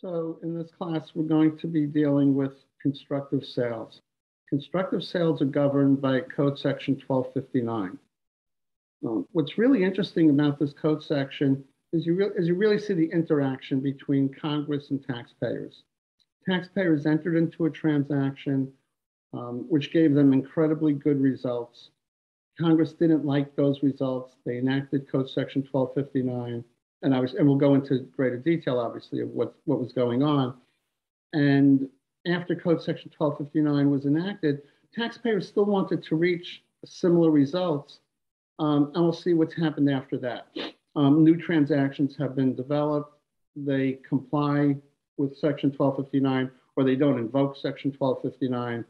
So in this class, we're going to be dealing with constructive sales. Constructive sales are governed by Code Section 1259. Um, what's really interesting about this code section is you, is you really see the interaction between Congress and taxpayers. Taxpayers entered into a transaction um, which gave them incredibly good results. Congress didn't like those results. They enacted Code Section 1259 and I was, and we'll go into greater detail, obviously, of what, what was going on. And after Code Section 1259 was enacted, taxpayers still wanted to reach similar results. Um, and we'll see what's happened after that. Um, new transactions have been developed. They comply with Section 1259, or they don't invoke Section 1259.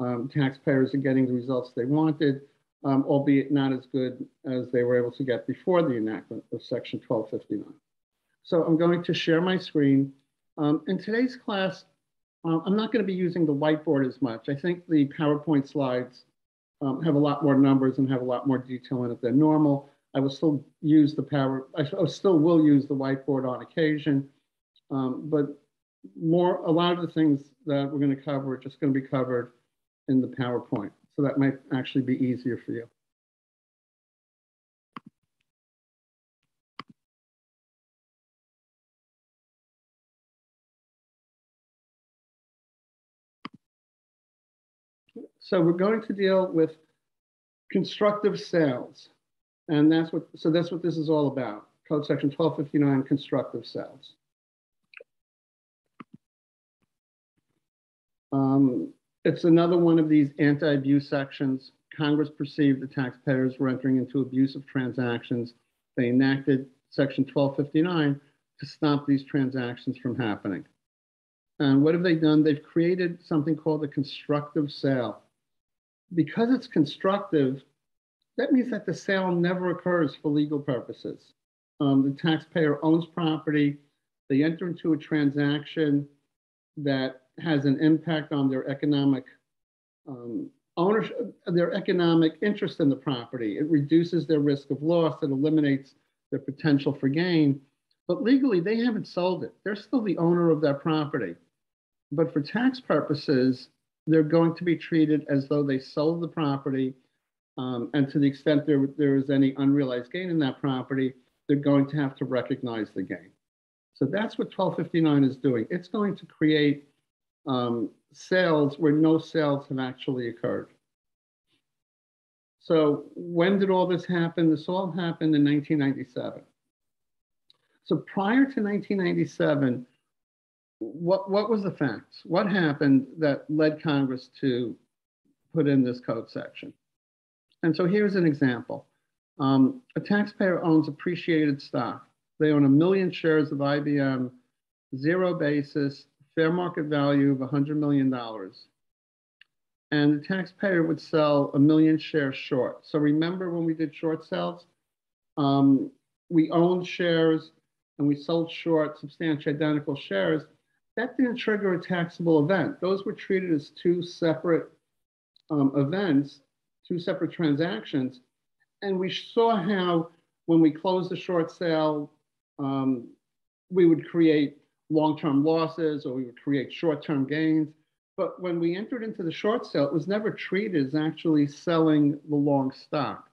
Um, taxpayers are getting the results they wanted um, albeit not as good as they were able to get before the enactment of Section 1259. So I'm going to share my screen. Um, in today's class, uh, I'm not going to be using the whiteboard as much. I think the PowerPoint slides um, have a lot more numbers and have a lot more detail in it than normal. I will still use the power, I still will use the whiteboard on occasion, um, but more, a lot of the things that we're going to cover are just going to be covered in the PowerPoint. So that might actually be easier for you. So we're going to deal with constructive sales. And that's what, so that's what this is all about. Code section 1259, constructive sales. Um, it's another one of these anti-abuse sections. Congress perceived the taxpayers were entering into abusive transactions. They enacted Section 1259 to stop these transactions from happening. And what have they done? They've created something called a constructive sale. Because it's constructive, that means that the sale never occurs for legal purposes. Um, the taxpayer owns property, they enter into a transaction that has an impact on their economic um, ownership, their economic interest in the property. It reduces their risk of loss. It eliminates their potential for gain. But legally, they haven't sold it. They're still the owner of that property. But for tax purposes, they're going to be treated as though they sold the property. Um, and to the extent there, there is any unrealized gain in that property, they're going to have to recognize the gain. So that's what 1259 is doing. It's going to create um, sales where no sales have actually occurred. So when did all this happen? This all happened in 1997. So prior to 1997, what, what was the facts? What happened that led Congress to put in this code section? And so here's an example. Um, a taxpayer owns appreciated stock. They own a million shares of IBM, zero basis, fair market value of $100 million. And the taxpayer would sell a million shares short. So remember when we did short sales? Um, we owned shares and we sold short substantially identical shares. That didn't trigger a taxable event. Those were treated as two separate um, events, two separate transactions. And we saw how when we closed the short sale, um, we would create long-term losses or we would create short-term gains. But when we entered into the short sale, it was never treated as actually selling the long stock.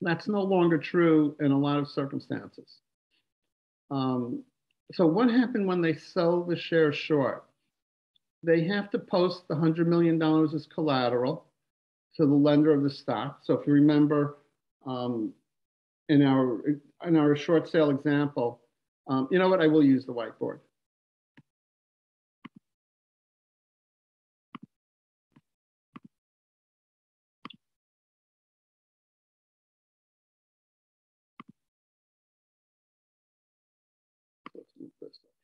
That's no longer true in a lot of circumstances. Um, so what happened when they sell the shares short? They have to post the $100 million as collateral to the lender of the stock. So if you remember um, in, our, in our short sale example, um, you know what? I will use the whiteboard.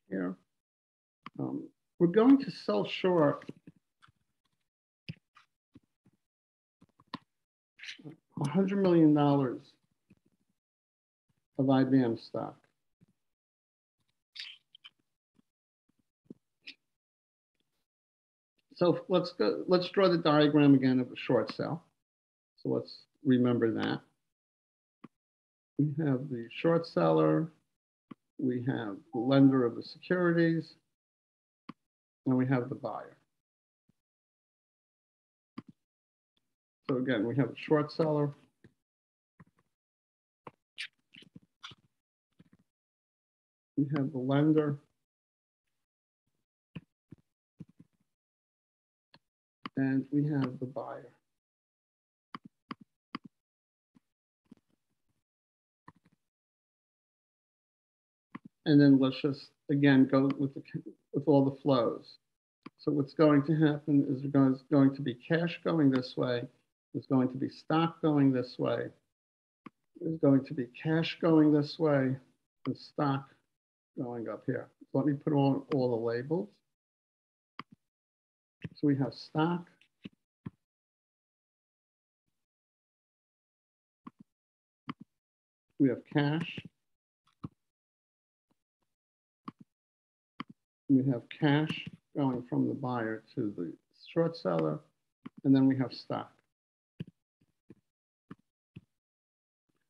Here. Um, we're going to sell short $100 million of IBM stock. So let's go, let's draw the diagram again of a short sale. So let's remember that. We have the short seller, we have the lender of the securities, and we have the buyer. So again, we have a short seller. We have the lender. And we have the buyer. And then let's just, again, go with the, with all the flows. So what's going to happen is there's going, to be cash going this way. There's going to be stock going this way. There's going to be cash going this way and stock going up here. Let me put on all the labels. So we have stock. We have cash. We have cash going from the buyer to the short seller, and then we have stock.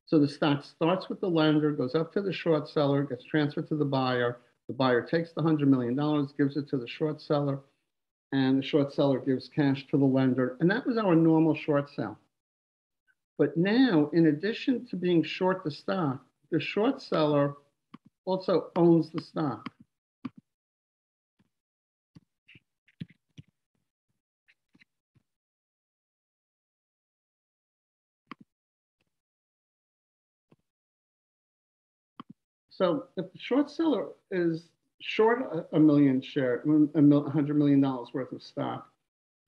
So the stock starts with the lender, goes up to the short seller, gets transferred to the buyer. The buyer takes the $100 million, gives it to the short seller, and the short seller gives cash to the lender. And that was our normal short sale. But now, in addition to being short the stock, the short seller also owns the stock. So if the short seller is short a, million share, a hundred million dollars worth of stock,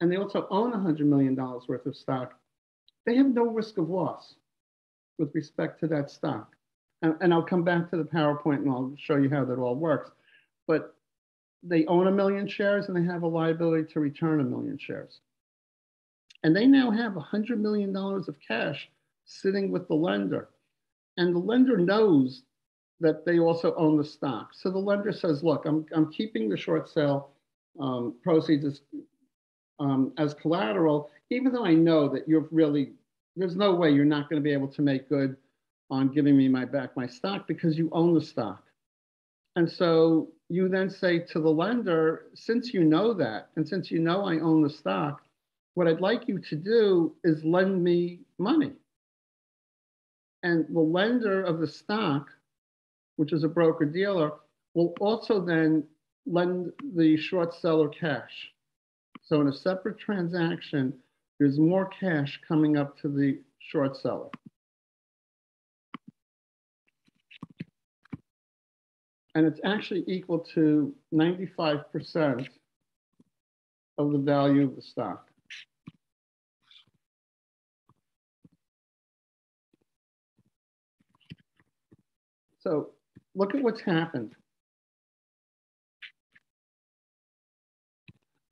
and they also own a hundred million dollars worth of stock, they have no risk of loss with respect to that stock. And, and I'll come back to the PowerPoint and I'll show you how that all works. But they own a million shares and they have a liability to return a million shares. And they now have $100 million of cash sitting with the lender. And the lender knows that they also own the stock. So the lender says, look, I'm, I'm keeping the short sale um, proceeds as, um, as collateral, even though I know that you're really, there's no way you're not going to be able to make good on giving me my back my stock because you own the stock. And so you then say to the lender, since you know that, and since you know I own the stock, what I'd like you to do is lend me money. And the lender of the stock which is a broker dealer, will also then lend the short seller cash. So in a separate transaction, there's more cash coming up to the short seller. And it's actually equal to 95% of the value of the stock. So look at what's happened.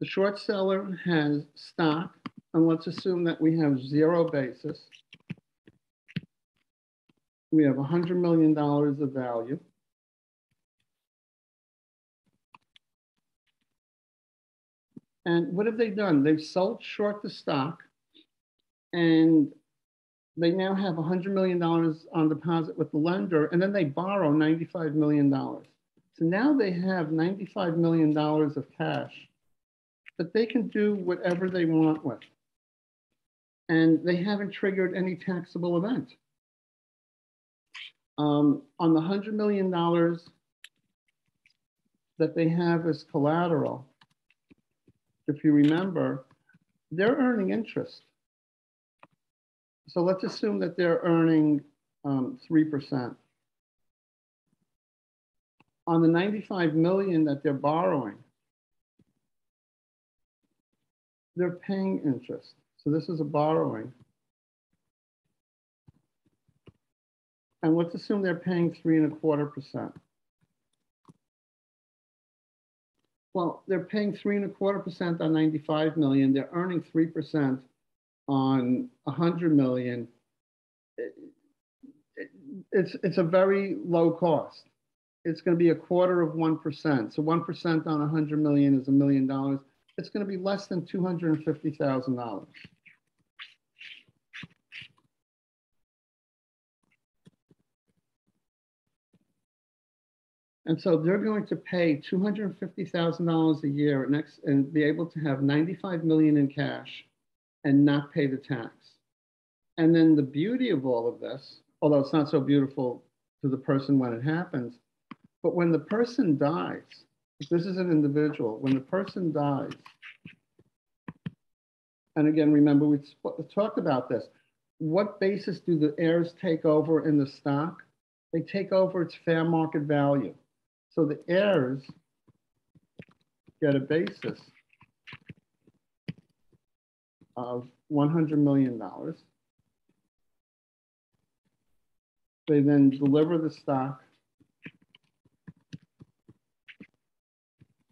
The short seller has stock, and let's assume that we have zero basis. We have $100 million of value. And what have they done? They've sold short the stock and they now have $100 million on deposit with the lender, and then they borrow $95 million. So now they have $95 million of cash that they can do whatever they want with. And they haven't triggered any taxable event. Um, on the $100 million that they have as collateral, if you remember, they're earning interest so let's assume that they're earning um, 3%. On the 95 million that they're borrowing, they're paying interest. So this is a borrowing. And let's assume they're paying three and a quarter percent. Well, they're paying three and a quarter percent on 95 million. They're earning 3% on 100 million, it, it, it's, it's a very low cost. It's going to be a quarter of 1%. So 1% on 100 million is a million dollars. It's going to be less than $250,000. And so they're going to pay $250,000 a year next and be able to have 95 million in cash and not pay the tax. And then the beauty of all of this, although it's not so beautiful to the person when it happens, but when the person dies, this is an individual, when the person dies, and again, remember we talked about this, what basis do the heirs take over in the stock? They take over its fair market value. So the heirs get a basis of $100 million. They then deliver the stock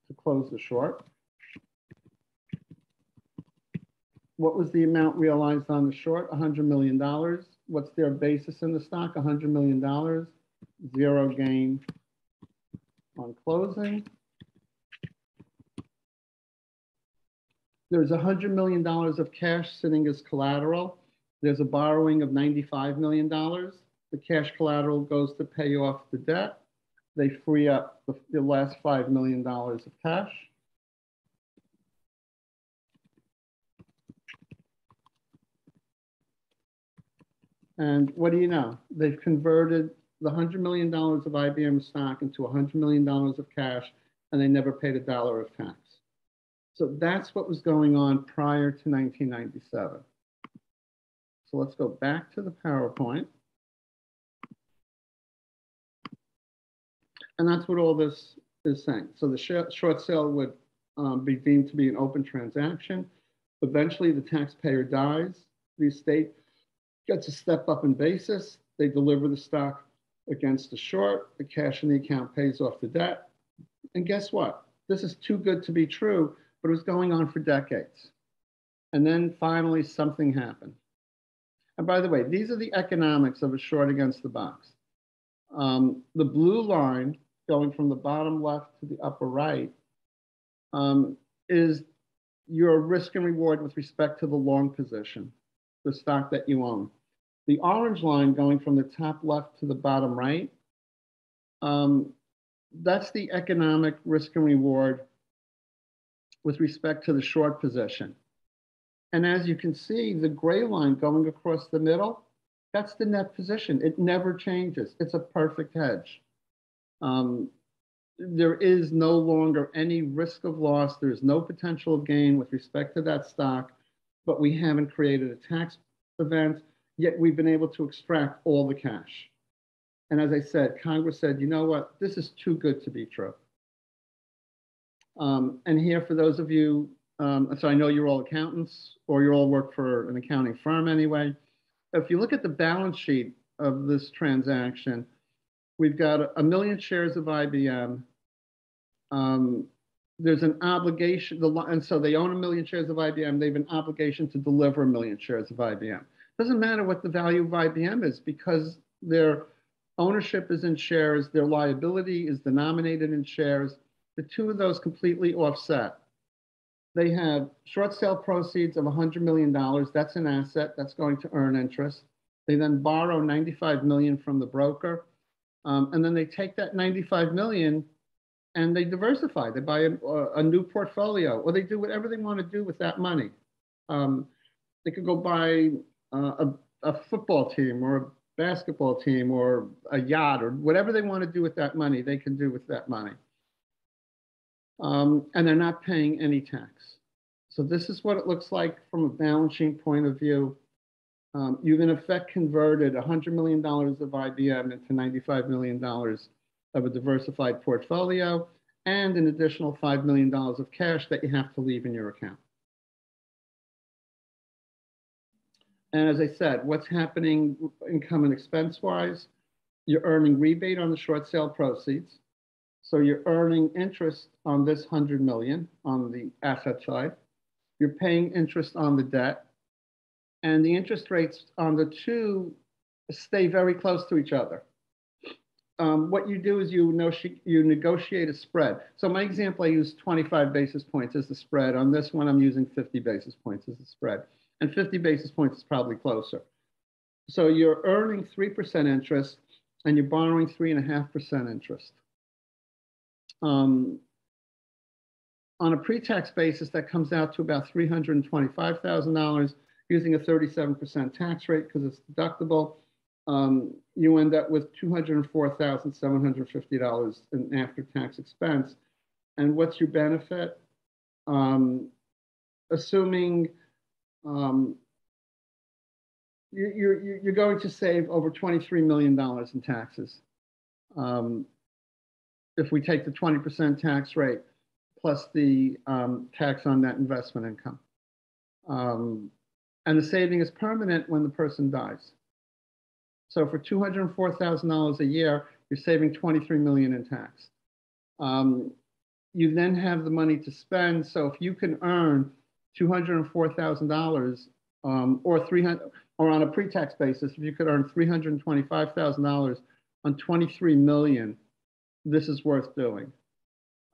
to close the short. What was the amount realized on the short? $100 million. What's their basis in the stock? $100 million. Zero gain on closing. There's $100 million of cash sitting as collateral. There's a borrowing of $95 million. The cash collateral goes to pay off the debt. They free up the, the last $5 million of cash. And what do you know? They've converted the $100 million of IBM stock into $100 million of cash, and they never paid a dollar of tax. So that's what was going on prior to 1997. So let's go back to the PowerPoint. And that's what all this is saying. So the short sale would um, be deemed to be an open transaction. Eventually, the taxpayer dies. The estate gets a step up in basis. They deliver the stock against the short, the cash in the account pays off the debt. And guess what? This is too good to be true, but it was going on for decades. And then finally, something happened. And by the way, these are the economics of a short against the box. Um, the blue line going from the bottom left to the upper right um, is your risk and reward with respect to the long position, the stock that you own. The orange line going from the top left to the bottom right, um, that's the economic risk and reward with respect to the short position. And as you can see, the gray line going across the middle, that's the net position. It never changes. It's a perfect hedge. Um, there is no longer any risk of loss. There's no potential of gain with respect to that stock, but we haven't created a tax event yet we've been able to extract all the cash. And as I said, Congress said, you know what, this is too good to be true. Um, and here, for those of you, um, so I know you're all accountants or you all work for an accounting firm anyway. If you look at the balance sheet of this transaction, we've got a million shares of IBM. Um, there's an obligation, and so they own a million shares of IBM. They have an obligation to deliver a million shares of IBM. Doesn't matter what the value of IBM is because their ownership is in shares, their liability is denominated in shares. The two of those completely offset. They have short sale proceeds of $100 million. That's an asset that's going to earn interest. They then borrow 95 million from the broker. Um, and then they take that 95 million and they diversify. They buy a, a, new portfolio or they do whatever they want to do with that money. Um, they could go buy uh, a, a football team or a basketball team or a yacht or whatever they want to do with that money, they can do with that money. Um, and they're not paying any tax. So this is what it looks like from a balancing point of view. Um, you've in effect converted $100 million of IBM into $95 million of a diversified portfolio and an additional $5 million of cash that you have to leave in your account. And as I said, what's happening income and expense wise? You're earning rebate on the short sale proceeds. So you're earning interest on this 100 million on the asset side. You're paying interest on the debt. And the interest rates on the two stay very close to each other. Um, what you do is you, you negotiate a spread. So my example, I use 25 basis points as the spread. On this one, I'm using 50 basis points as the spread and 50 basis points is probably closer. So you're earning 3% interest and you're borrowing 3.5% interest. Um, on a pre-tax basis, that comes out to about $325,000 using a 37% tax rate because it's deductible. Um, you end up with $204,750 in after-tax expense. And what's your benefit? Um, assuming um, you, you're, you're going to save over $23 million in taxes. Um, if we take the 20% tax rate plus the um, tax on that investment income. Um, and the saving is permanent when the person dies. So for $204,000 a year, you're saving 23 million in tax. Um, you then have the money to spend. So if you can earn $204,000 um, or 300, or on a pre-tax basis, if you could earn $325,000 on 23 million, this is worth doing.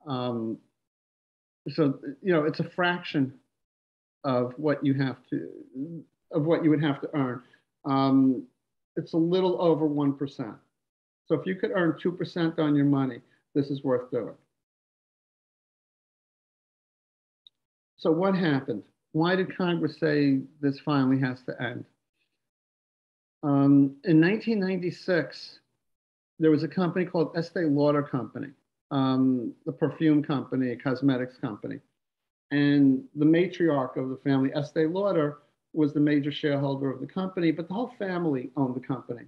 Um, so, you know, it's a fraction of what you have to, of what you would have to earn. Um, it's a little over 1%. So if you could earn 2% on your money, this is worth doing. So what happened? Why did Congress say this finally has to end? Um, in 1996, there was a company called Estee Lauder Company, um, the perfume company, a cosmetics company. And the matriarch of the family, Estee Lauder, was the major shareholder of the company, but the whole family owned the company.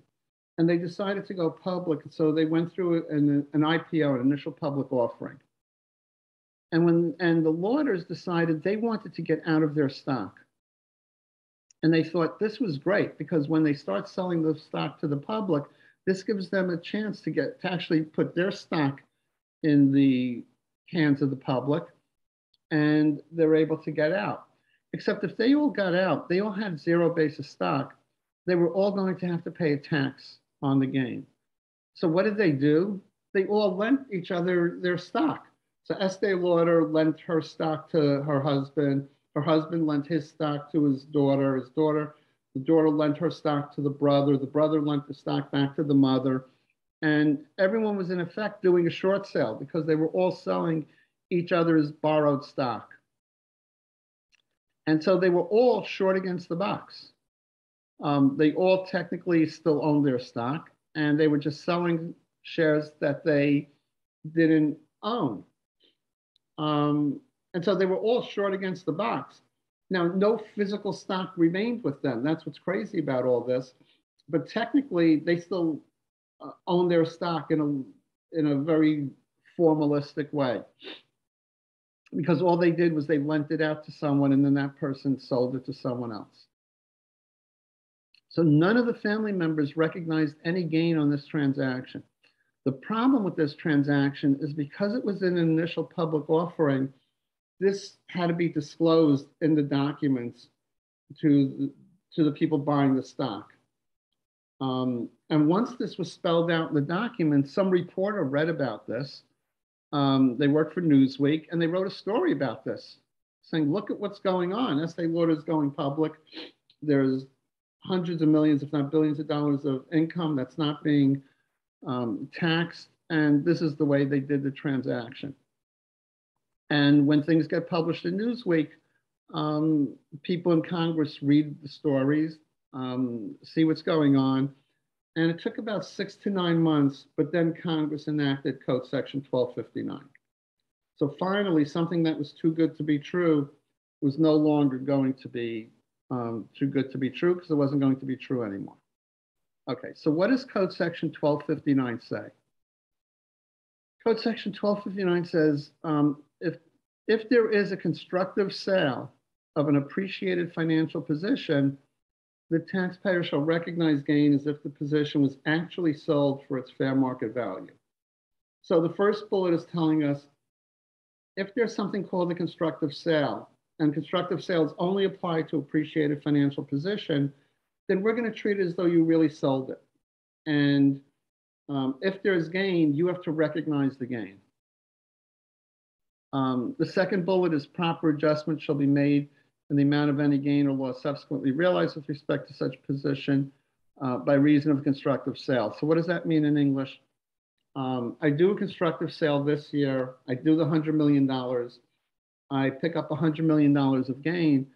And they decided to go public. So they went through an, an IPO, an initial public offering. And when and the Lauders decided they wanted to get out of their stock. And they thought this was great because when they start selling the stock to the public, this gives them a chance to get to actually put their stock in the hands of the public and they're able to get out. Except if they all got out, they all had zero basis stock, they were all going to have to pay a tax on the gain. So what did they do? They all lent each other their stock. So Estee Lauder lent her stock to her husband. Her husband lent his stock to his daughter. His daughter, the daughter lent her stock to the brother. The brother lent the stock back to the mother. And everyone was in effect doing a short sale because they were all selling each other's borrowed stock. And so they were all short against the box. Um, they all technically still owned their stock and they were just selling shares that they didn't own. Um, and so they were all short against the box. Now, no physical stock remained with them. That's what's crazy about all this. But technically, they still uh, own their stock in a, in a very formalistic way. Because all they did was they lent it out to someone and then that person sold it to someone else. So none of the family members recognized any gain on this transaction. The problem with this transaction is because it was an initial public offering, this had to be disclosed in the documents to, to the people buying the stock. Um, and once this was spelled out in the documents, some reporter read about this. Um, they worked for Newsweek and they wrote a story about this, saying, look at what's going on. Estee Lauder is going public. There's hundreds of millions, if not billions of dollars of income that's not being um, taxed, and this is the way they did the transaction. And when things get published in Newsweek, um, people in Congress read the stories, um, see what's going on. And it took about six to nine months, but then Congress enacted Code Section 1259. So finally, something that was too good to be true was no longer going to be um, too good to be true because it wasn't going to be true anymore. Okay, so what does Code Section 1259 say? Code Section 1259 says um, if, if there is a constructive sale of an appreciated financial position, the taxpayer shall recognize gain as if the position was actually sold for its fair market value. So the first bullet is telling us if there's something called a constructive sale, and constructive sales only apply to appreciated financial position, then we're going to treat it as though you really sold it. And um, if there's gain, you have to recognize the gain. Um, the second bullet is proper adjustment shall be made in the amount of any gain or loss subsequently realized with respect to such position uh, by reason of constructive sale. So what does that mean in English? Um, I do a constructive sale this year. I do the $100 million. I pick up $100 million of gain.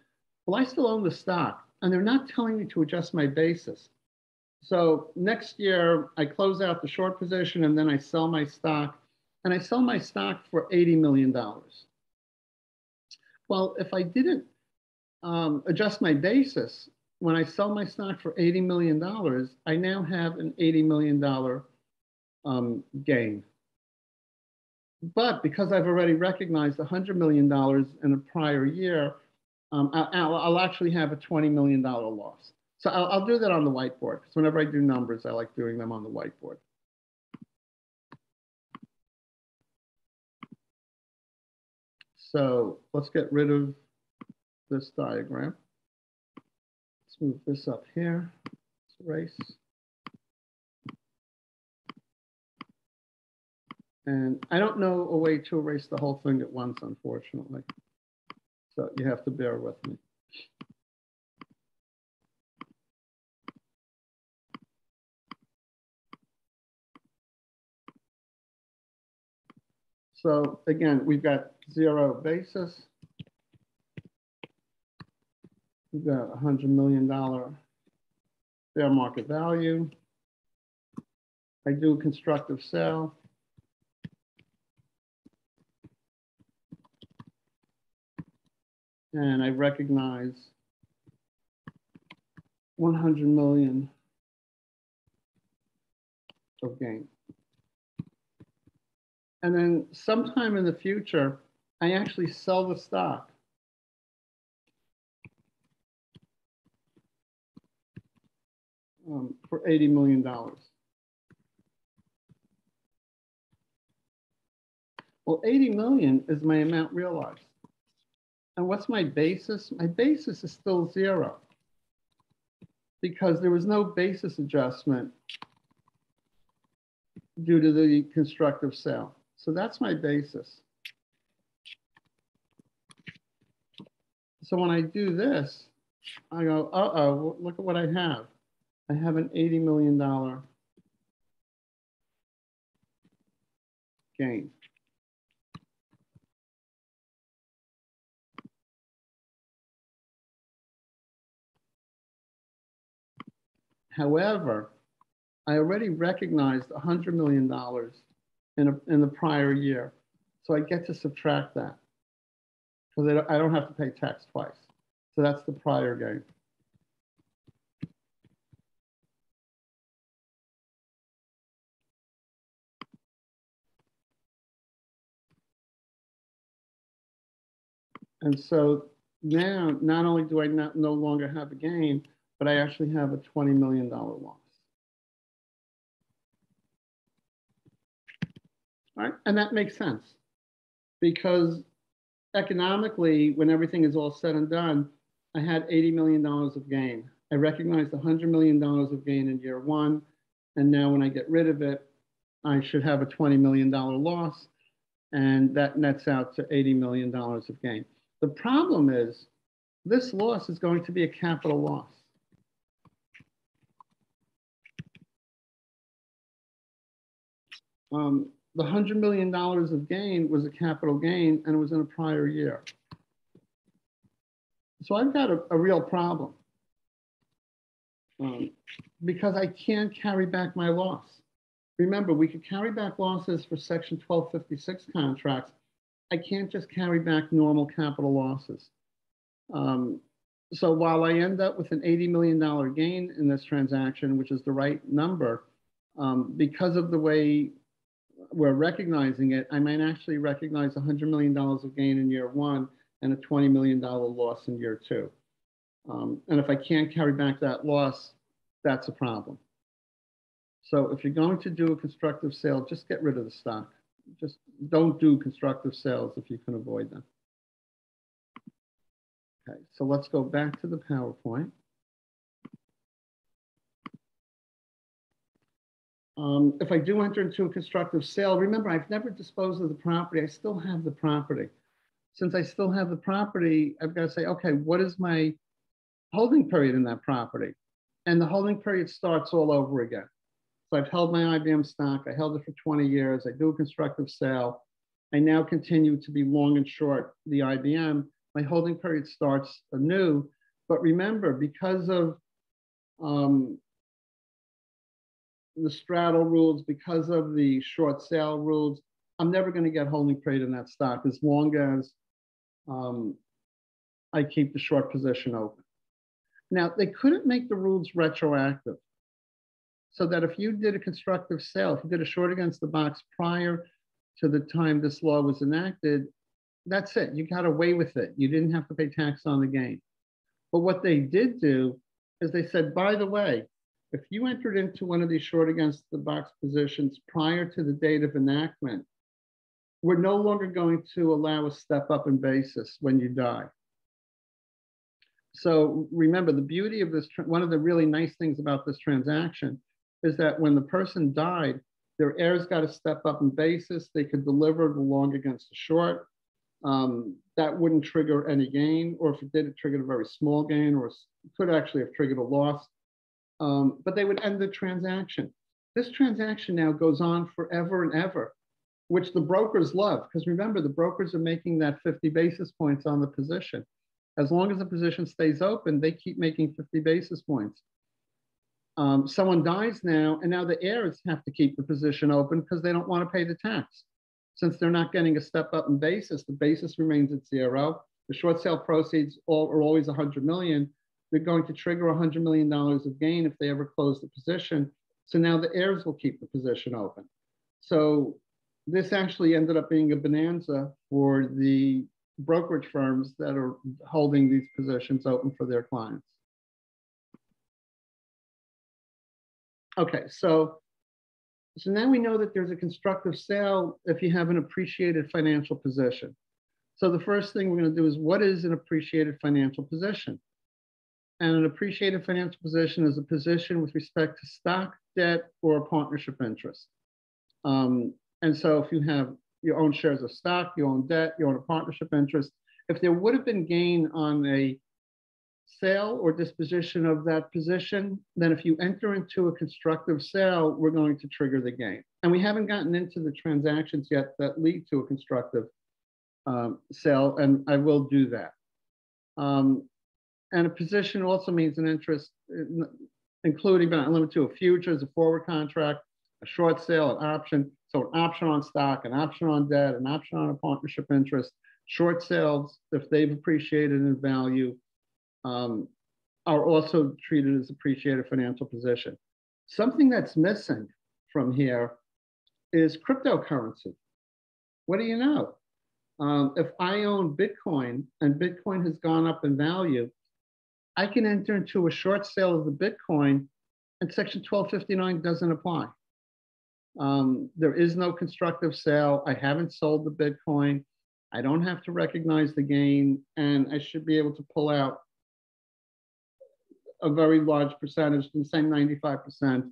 Well, I still own the stock, and they're not telling me to adjust my basis. So next year, I close out the short position and then I sell my stock, and I sell my stock for $80 million. Well, if I didn't um, adjust my basis, when I sell my stock for $80 million, I now have an $80 million um, gain. But because I've already recognized $100 million in a prior year, um, I'll, I'll, actually have a $20 million loss. So I'll, I'll do that on the whiteboard because whenever I do numbers, I like doing them on the whiteboard. So let's get rid of this diagram. Let's move this up here. Let's erase. And I don't know a way to erase the whole thing at once, unfortunately. So you have to bear with me. So again, we've got zero basis. We've got a $100 million fair market value. I do a constructive sale. And I recognize 100 million of gain. And then sometime in the future, I actually sell the stock. Um, for $80 million. Well, 80 million is my amount realized. And what's my basis? My basis is still zero because there was no basis adjustment due to the constructive sale. So that's my basis. So when I do this, I go, uh-oh, look at what I have. I have an $80 million gain. However, I already recognized $100 million in, a, in the prior year. So I get to subtract that because I don't have to pay tax twice. So that's the prior gain. And so now, not only do I not, no longer have a gain, but I actually have a $20 million loss. Right? And that makes sense because economically, when everything is all said and done, I had $80 million of gain. I recognized $100 million of gain in year one. And now when I get rid of it, I should have a $20 million loss. And that nets out to $80 million of gain. The problem is this loss is going to be a capital loss. Um, the $100 million of gain was a capital gain and it was in a prior year. So I've got a, a real problem um, because I can't carry back my loss. Remember, we could carry back losses for Section 1256 contracts. I can't just carry back normal capital losses. Um, so while I end up with an $80 million gain in this transaction, which is the right number, um, because of the way we're recognizing it, I might actually recognize $100 million of gain in year one and a $20 million loss in year two. Um, and if I can't carry back that loss, that's a problem. So if you're going to do a constructive sale, just get rid of the stock. Just don't do constructive sales if you can avoid them. Okay, so let's go back to the PowerPoint. Um, if I do enter into a constructive sale, remember, I've never disposed of the property. I still have the property. Since I still have the property, I've got to say, okay, what is my holding period in that property? And the holding period starts all over again. So I've held my IBM stock. I held it for 20 years. I do a constructive sale. I now continue to be long and short the IBM. My holding period starts anew. But remember, because of um, the straddle rules, because of the short sale rules, I'm never going to get holding period in that stock as long as um, I keep the short position open. Now, they couldn't make the rules retroactive so that if you did a constructive sale, if you did a short against the box prior to the time this law was enacted, that's it. You got away with it. You didn't have to pay tax on the gain. But what they did do is they said, by the way, if you entered into one of these short against the box positions prior to the date of enactment, we're no longer going to allow a step up in basis when you die. So remember, the beauty of this, one of the really nice things about this transaction is that when the person died, their heirs got to step up in basis. They could deliver the long against the short. Um, that wouldn't trigger any gain, or if it did, it triggered a very small gain, or could actually have triggered a loss. Um, but they would end the transaction. This transaction now goes on forever and ever, which the brokers love, because remember, the brokers are making that 50 basis points on the position. As long as the position stays open, they keep making 50 basis points. Um, someone dies now, and now the heirs have to keep the position open because they don't want to pay the tax. Since they're not getting a step up in basis, the basis remains at zero. The short sale proceeds all, are always 100 million. They're going to trigger 100 million dollars of gain if they ever close the position. So now the heirs will keep the position open. So this actually ended up being a bonanza for the brokerage firms that are holding these positions open for their clients. Okay, so, so now we know that there's a constructive sale if you have an appreciated financial position. So the first thing we're going to do is what is an appreciated financial position? And an appreciated financial position is a position with respect to stock, debt, or a partnership interest. Um, and so if you have your own shares of stock, you own debt, you own a partnership interest, if there would have been gain on a sale or disposition of that position, then if you enter into a constructive sale, we're going to trigger the gain. And we haven't gotten into the transactions yet that lead to a constructive um, sale, and I will do that. Um, and a position also means an interest, including but not limited to a futures, a forward contract, a short sale, an option. So an option on stock, an option on debt, an option on a partnership interest, short sales, if they've appreciated in value, um, are also treated as appreciated financial position. Something that's missing from here is cryptocurrency. What do you know? Um, if I own Bitcoin and Bitcoin has gone up in value, I can enter into a short sale of the Bitcoin and Section 1259 doesn't apply. Um, there is no constructive sale. I haven't sold the Bitcoin. I don't have to recognize the gain, and I should be able to pull out a very large percentage, the same 95%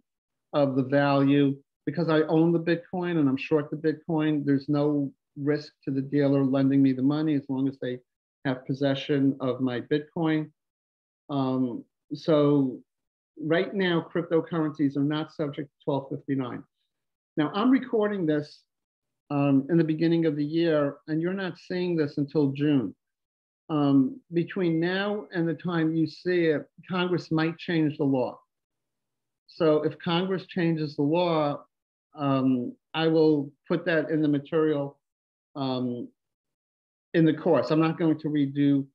of the value. Because I own the Bitcoin and I'm short the Bitcoin, there's no risk to the dealer lending me the money as long as they have possession of my Bitcoin. Um, so right now, cryptocurrencies are not subject to 1259. Now I'm recording this um, in the beginning of the year, and you're not seeing this until June um, between now and the time you see it, Congress might change the law. So if Congress changes the law, um, I will put that in the material um, in the course. I'm not going to redo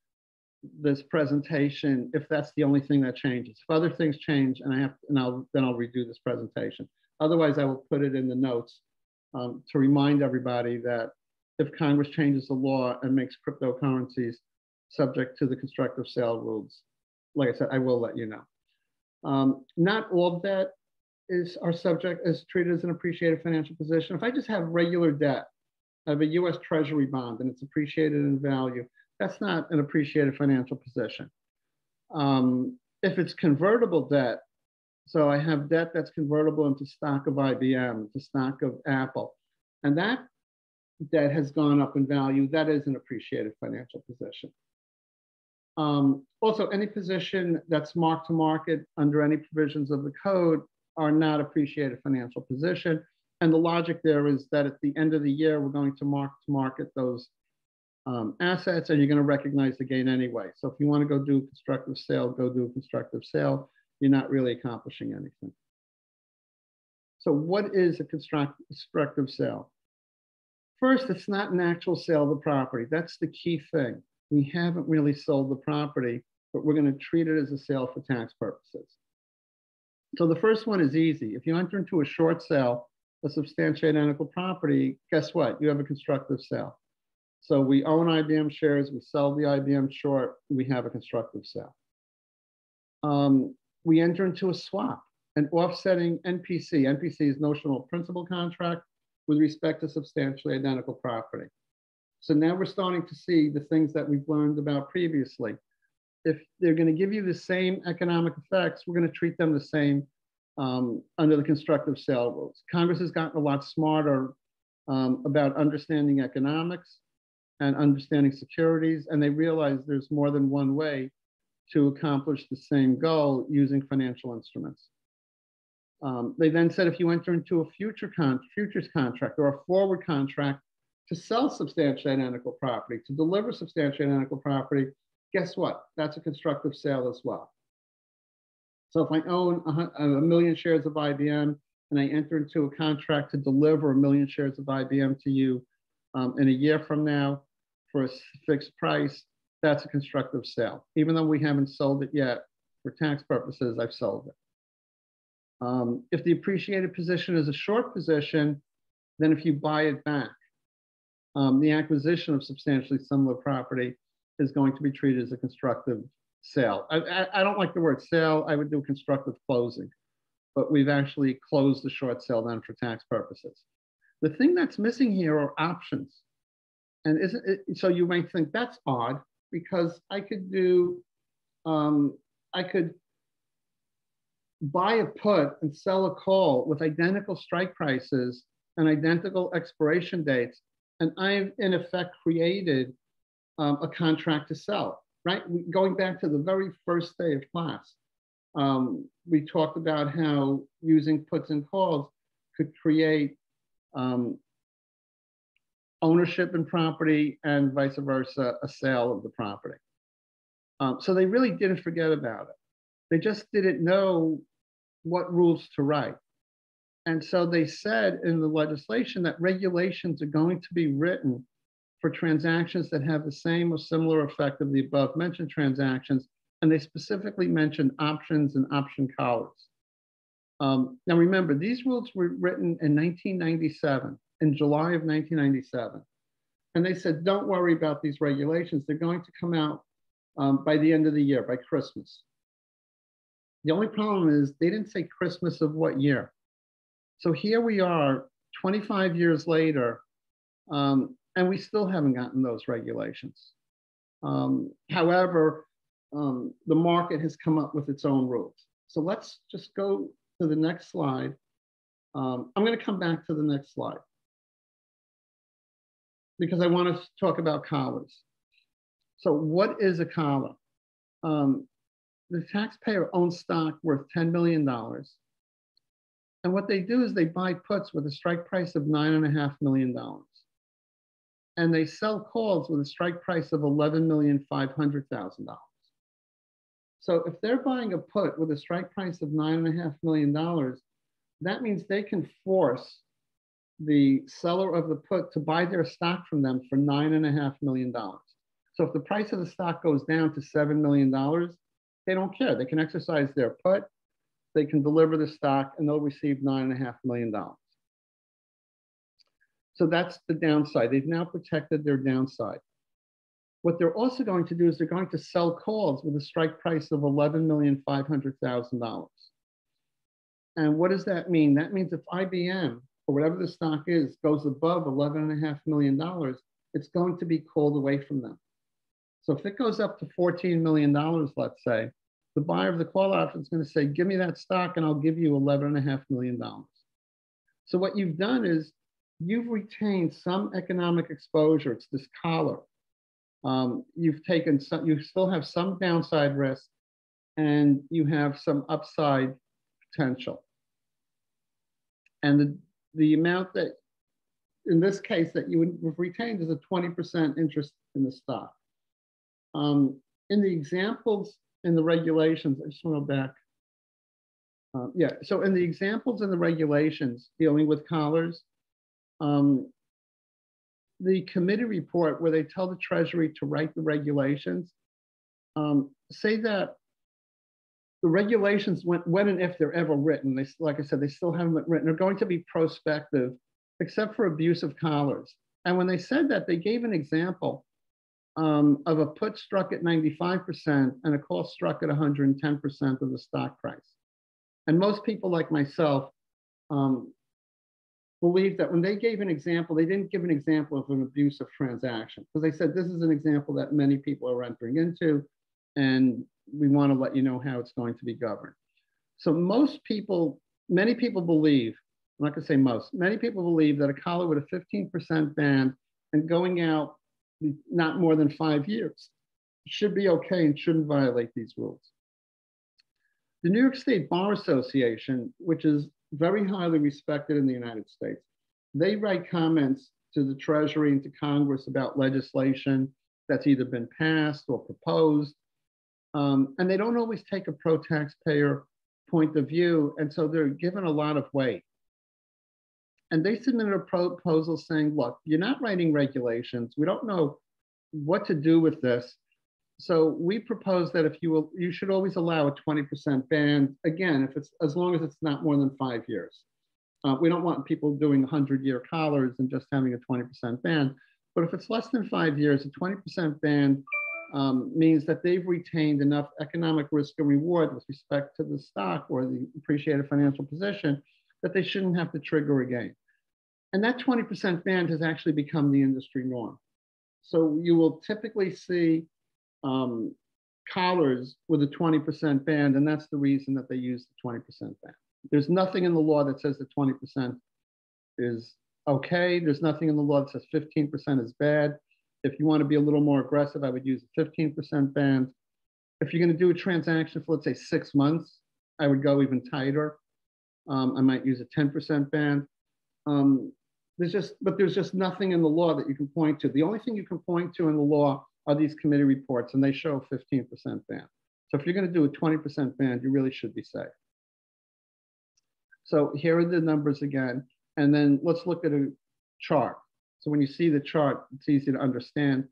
this presentation if that's the only thing that changes. If other things change, and I have, and I'll then I'll redo this presentation. Otherwise, I will put it in the notes um, to remind everybody that if Congress changes the law and makes cryptocurrencies subject to the constructive sale rules. Like I said, I will let you know. Um, not all debt is our subject is treated as an appreciated financial position. If I just have regular debt, I have a US Treasury bond and it's appreciated in value, that's not an appreciated financial position. Um, if it's convertible debt, so I have debt that's convertible into stock of IBM, into stock of Apple, and that debt has gone up in value, that is an appreciated financial position. Um, also, any position that's marked to market under any provisions of the code are not appreciated financial position. And the logic there is that at the end of the year, we're going to mark to market those um, assets and you're going to recognize the gain anyway. So if you want to go do a constructive sale, go do a constructive sale. You're not really accomplishing anything. So what is a constructive sale? First, it's not an actual sale of the property. That's the key thing. We haven't really sold the property, but we're going to treat it as a sale for tax purposes. So the first one is easy. If you enter into a short sale, a substantially identical property, guess what? You have a constructive sale. So we own IBM shares, we sell the IBM short, we have a constructive sale. Um, we enter into a swap, an offsetting NPC. NPC is notional principal contract with respect to substantially identical property. So now we're starting to see the things that we've learned about previously. If they're going to give you the same economic effects, we're going to treat them the same um, under the constructive sale rules. Congress has gotten a lot smarter um, about understanding economics and understanding securities, and they realize there's more than one way to accomplish the same goal using financial instruments. Um, they then said if you enter into a future con futures contract or a forward contract to sell substantially identical property, to deliver substantially identical property, guess what? That's a constructive sale as well. So if I own a, a million shares of IBM and I enter into a contract to deliver a million shares of IBM to you um, in a year from now for a fixed price, that's a constructive sale. Even though we haven't sold it yet, for tax purposes, I've sold it. Um, if the appreciated position is a short position, then if you buy it back, um, the acquisition of substantially similar property is going to be treated as a constructive sale. I, I, I don't like the word sale. I would do constructive closing, but we've actually closed the short sale then for tax purposes. The thing that's missing here are options. And it, so you might think that's odd because I could do, um, I could buy a put and sell a call with identical strike prices and identical expiration dates. And I've in effect created um, a contract to sell, right? Going back to the very first day of class, um, we talked about how using puts and calls could create um, ownership in property and vice versa, a sale of the property. Um, so they really didn't forget about it. They just didn't know what rules to write. And so they said in the legislation that regulations are going to be written for transactions that have the same or similar effect of the above mentioned transactions. And they specifically mentioned options and option collars. Um, now remember, these rules were written in 1997 in July of 1997. And they said, don't worry about these regulations. They're going to come out um, by the end of the year, by Christmas. The only problem is they didn't say Christmas of what year. So here we are 25 years later, um, and we still haven't gotten those regulations. Um, however, um, the market has come up with its own rules. So let's just go to the next slide. Um, I'm going to come back to the next slide because I want to talk about collars. So what is a collar? Um, the taxpayer owns stock worth $10 million. And what they do is they buy puts with a strike price of $9.5 million. And they sell calls with a strike price of $11,500,000. So if they're buying a put with a strike price of $9.5 million, that means they can force the seller of the put to buy their stock from them for $9.5 million. So if the price of the stock goes down to $7 million, they don't care. They can exercise their put, they can deliver the stock, and they'll receive $9.5 million. So that's the downside. They've now protected their downside. What they're also going to do is they're going to sell calls with a strike price of $11,500,000. And what does that mean? That means if IBM or whatever the stock is goes above $11.5 million, it's going to be called away from them. So if it goes up to $14 million, let's say, the buyer of the call option is going to say, give me that stock and I'll give you $11.5 million. So what you've done is you've retained some economic exposure. It's this collar. Um, you've taken some, you still have some downside risk and you have some upside potential. And the, the amount that, in this case, that you would have retained is a 20% interest in the stock. Um, in the examples in the regulations, I just want to go back. Uh, yeah, so in the examples in the regulations dealing with collars, um, the committee report where they tell the Treasury to write the regulations, um, say that the regulations, when, when and if they're ever written, they, like I said, they still haven't been written, are going to be prospective, except for abuse of collars. And when they said that, they gave an example um, of a put struck at 95% and a call struck at 110% of the stock price. And most people like myself um, believe that when they gave an example, they didn't give an example of an abusive transaction because they said this is an example that many people are entering into and we want to let you know how it's going to be governed. So most people, many people believe, I'm not going to say most, many people believe that a collar with a 15% band and going out not more than five years should be okay and shouldn't violate these rules. The New York State Bar Association, which is very highly respected in the United States, they write comments to the Treasury and to Congress about legislation that's either been passed or proposed. Um, and they don't always take a pro taxpayer point of view. And so they're given a lot of weight. And they submitted a proposal saying, look, you're not writing regulations. We don't know what to do with this. So we propose that if you will, you should always allow a 20% ban. Again, if it's as long as it's not more than five years. Uh, we don't want people doing 100 year collars and just having a 20% ban. But if it's less than five years, a 20% ban um, means that they've retained enough economic risk and reward with respect to the stock or the appreciated financial position that they shouldn't have to trigger again. And that 20% band has actually become the industry norm. So you will typically see um, collars with a 20% band, and that's the reason that they use the 20% band. There's nothing in the law that says that 20% is okay. There's nothing in the law that says 15% is bad. If you want to be a little more aggressive, I would use a 15% band. If you're going to do a transaction for, let's say, six months, I would go even tighter. Um, I might use a 10% band. Um, there's just, but there's just nothing in the law that you can point to. The only thing you can point to in the law are these committee reports, and they show 15% ban. So if you're going to do a 20% ban, you really should be safe. So here are the numbers again, and then let's look at a chart. So when you see the chart, it's easy to understand,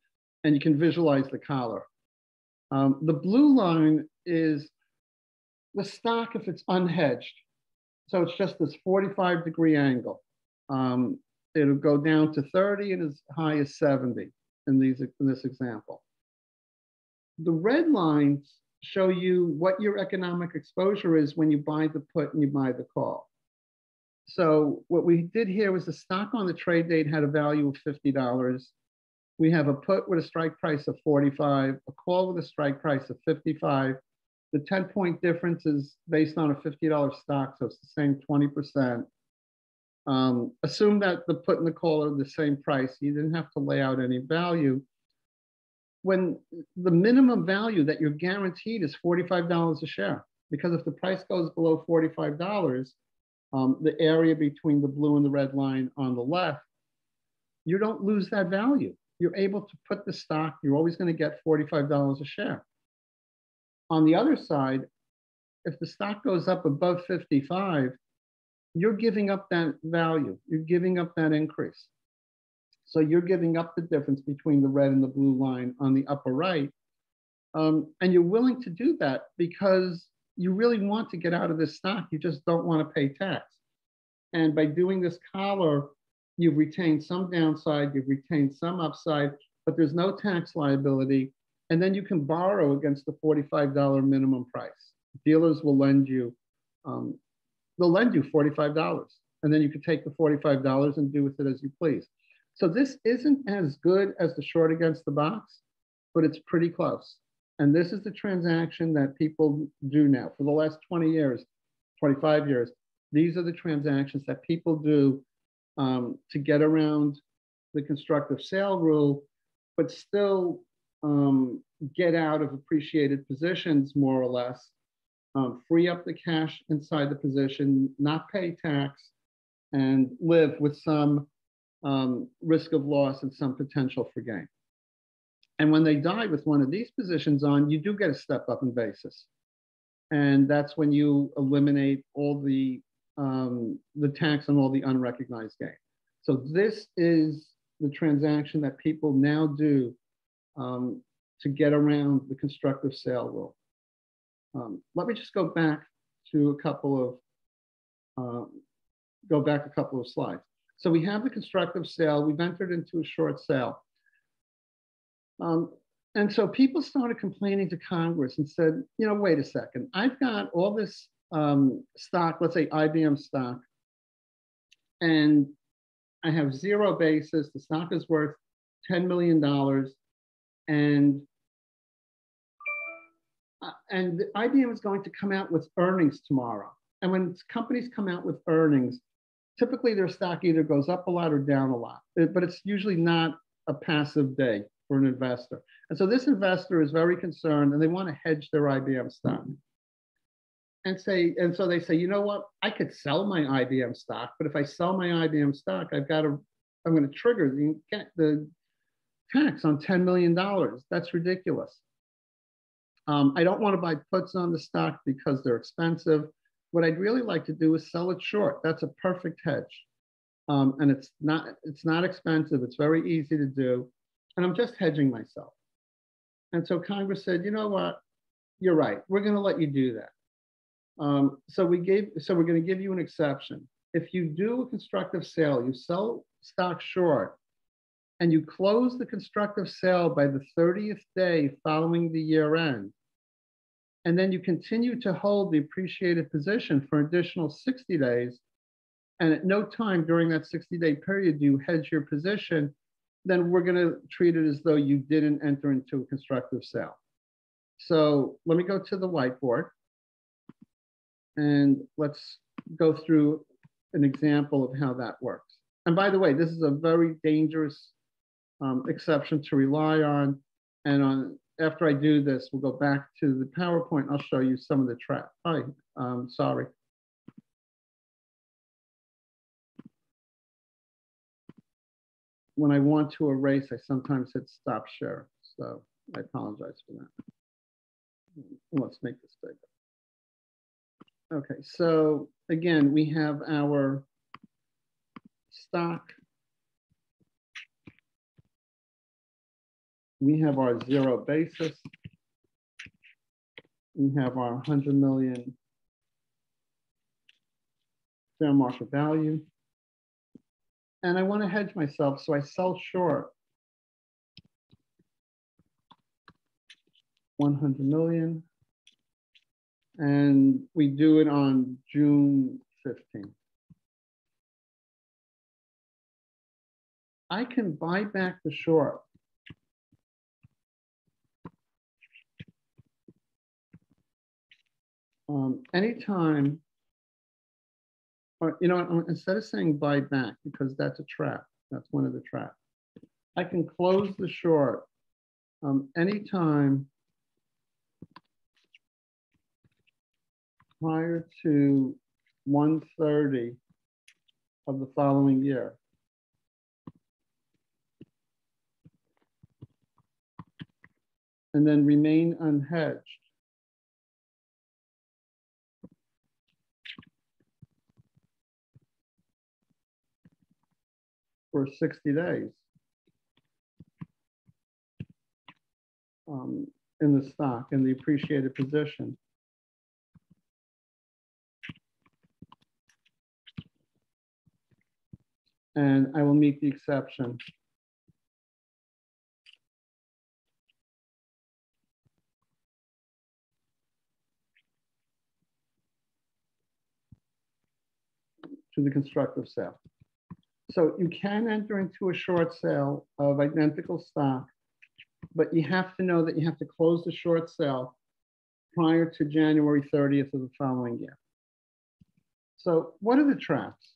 and you can visualize the collar. Um, the blue line is the stock if it's unhedged. So it's just this 45 degree angle. Um, it'll go down to 30 and as high as 70 in, these, in this example. The red lines show you what your economic exposure is when you buy the put and you buy the call. So what we did here was the stock on the trade date had a value of $50. We have a put with a strike price of 45, a call with a strike price of 55. The 10 point difference is based on a $50 stock, so it's the same 20%. Um, assume that the put and the call are the same price. You didn't have to lay out any value. When the minimum value that you're guaranteed is $45 a share, because if the price goes below $45, um, the area between the blue and the red line on the left, you don't lose that value. You're able to put the stock, you're always going to get $45 a share. On the other side, if the stock goes up above 55, you're giving up that value. You're giving up that increase. So you're giving up the difference between the red and the blue line on the upper right. Um, and you're willing to do that because you really want to get out of this stock. You just don't want to pay tax. And by doing this collar, you've retained some downside, you've retained some upside, but there's no tax liability. And then you can borrow against the $45 minimum price. Dealers will lend you um, they'll lend you $45. And then you can take the $45 and do with it as you please. So this isn't as good as the short against the box, but it's pretty close. And this is the transaction that people do now for the last 20 years, 25 years. These are the transactions that people do um, to get around the constructive sale rule, but still um, get out of appreciated positions more or less um, free up the cash inside the position, not pay tax, and live with some um, risk of loss and some potential for gain. And when they die with one of these positions on, you do get a step up in basis. And that's when you eliminate all the, um, the tax on all the unrecognized gain. So this is the transaction that people now do um, to get around the constructive sale rule. Um, let me just go back to a couple of, um, go back a couple of slides. So we have the constructive sale. We've entered into a short sale. Um, and so people started complaining to Congress and said, you know, wait a second, I've got all this um, stock, let's say IBM stock, and I have zero basis. The stock is worth $10 million. And, uh, and IBM is going to come out with earnings tomorrow. And when companies come out with earnings, typically their stock either goes up a lot or down a lot, but it's usually not a passive day for an investor. And so this investor is very concerned and they want to hedge their IBM stock. And say, and so they say, you know what? I could sell my IBM stock, but if I sell my IBM stock, I've got to, I'm going to trigger the, the tax on $10 million. That's ridiculous. Um, I don't want to buy puts on the stock because they're expensive. What I'd really like to do is sell it short. That's a perfect hedge. Um, and it's not, it's not expensive. It's very easy to do. And I'm just hedging myself. And so Congress said, you know what? You're right. We're going to let you do that. Um, so we gave, so we're going to give you an exception. If you do a constructive sale, you sell stock short, and you close the constructive sale by the 30th day following the year end, and then you continue to hold the appreciated position for additional 60 days, and at no time during that 60 day period do you hedge your position, then we're going to treat it as though you didn't enter into a constructive sale. So let me go to the whiteboard and let's go through an example of how that works. And by the way, this is a very dangerous um, exception to rely on. And on after I do this, we'll go back to the PowerPoint. I'll show you some of the track. Hi, um, sorry. When I want to erase, I sometimes hit stop share. So I apologize for that. Let's make this bigger. Okay, so again, we have our stock we have our zero basis. We have our 100 million fair market value. And I want to hedge myself, so I sell short 100 million. And we do it on June 15th. I can buy back the short um, anytime, or you know, instead of saying buy back, because that's a trap, that's one of the traps, I can close the short um, anytime prior to 130 of the following year. And then remain unhedged for 60 days um, in the stock in the appreciated position. And I will meet the exception. to the constructive sale. So you can enter into a short sale of identical stock, but you have to know that you have to close the short sale prior to January 30th of the following year. So what are the traps?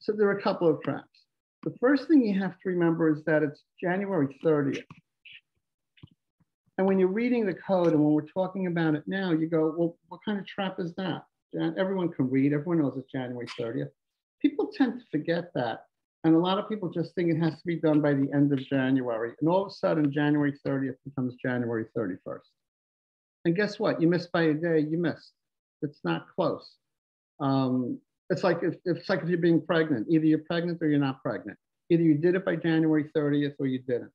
So there are a couple of traps. The first thing you have to remember is that it's January 30th. And when you're reading the code and when we're talking about it now, you go, well, what kind of trap is that? Jan- everyone can read, everyone knows it's January 30th. People tend to forget that. And a lot of people just think it has to be done by the end of January. And all of a sudden, January 30th becomes January 31st. And guess what? You missed by a day, you missed. It's not close. Um, it's like if it's like if you're being pregnant, either you're pregnant or you're not pregnant. Either you did it by January 30th or you didn't.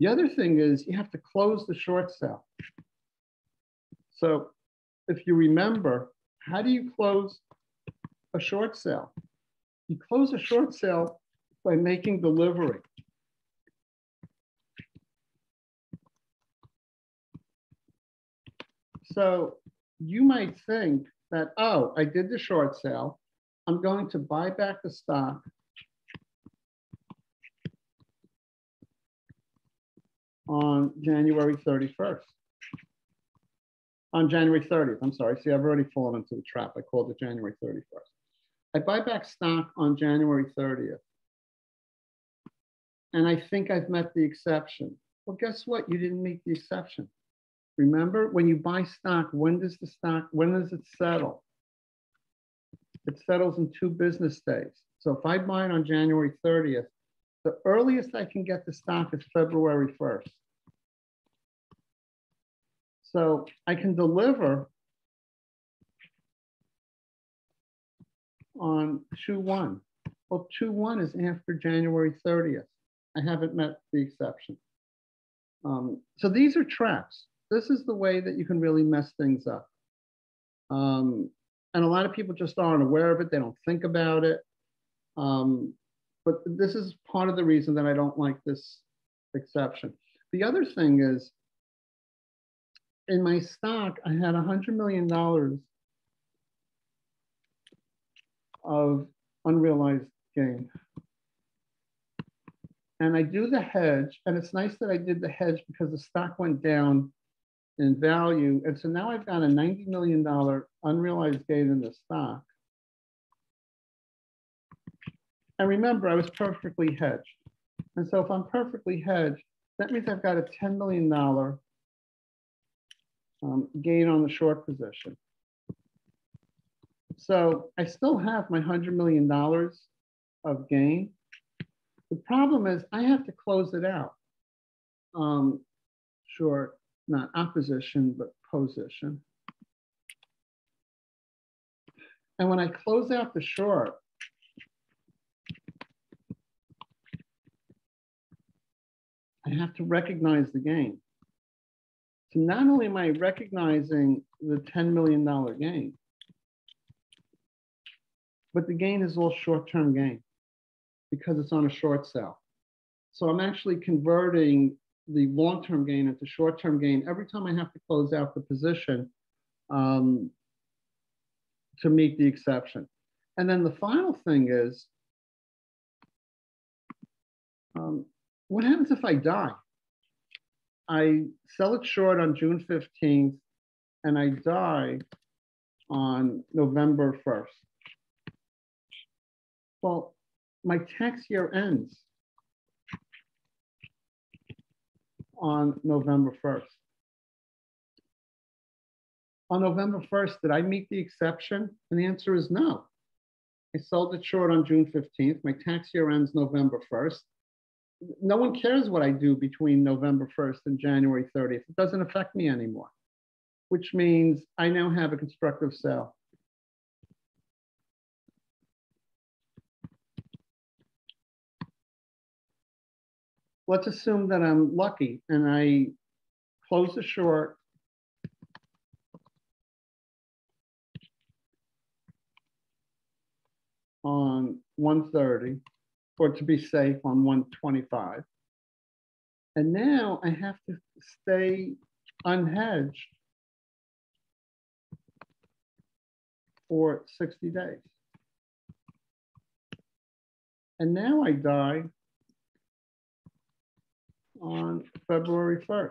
The other thing is you have to close the short sale. So if you remember, how do you close a short sale? You close a short sale by making delivery. So you might think that, oh, I did the short sale. I'm going to buy back the stock. on January 31st. On January 30th, I'm sorry. See, I've already fallen into the trap. I called it January 31st. I buy back stock on January 30th. And I think I've met the exception. Well, guess what? You didn't meet the exception. Remember, when you buy stock, when does the stock, when does it settle? It settles in two business days. So if I buy it on January 30th, the earliest I can get the stock is February 1st. So I can deliver on 2-1. Well, 2-1 is after January 30th. I haven't met the exception. Um, so these are traps. This is the way that you can really mess things up. Um, and a lot of people just aren't aware of it. They don't think about it. Um, but this is part of the reason that I don't like this exception. The other thing is in my stock, I had $100 million of unrealized gain. And I do the hedge, and it's nice that I did the hedge because the stock went down in value. And so now I've got a $90 million unrealized gain in the stock. And remember, I was perfectly hedged. And so if I'm perfectly hedged, that means I've got a $10 million um, gain on the short position. So I still have my $100 million of gain. The problem is I have to close it out. Um, short, not opposition, but position. And when I close out the short, I have to recognize the gain. So not only am I recognizing the $10 million gain, but the gain is all short-term gain because it's on a short sale. So I'm actually converting the long-term gain into short-term gain every time I have to close out the position um, to meet the exception. And then the final thing is, um, what happens if I die? I sell it short on June 15th and I die on November 1st. Well, my tax year ends on November 1st. On November 1st, did I meet the exception? And the answer is no. I sold it short on June 15th. My tax year ends November 1st no one cares what I do between November 1st and January 30th. It doesn't affect me anymore, which means I now have a constructive sale. Let's assume that I'm lucky and I close the short on 130 or to be safe on 125. And now I have to stay unhedged for 60 days. And now I die on February 1st.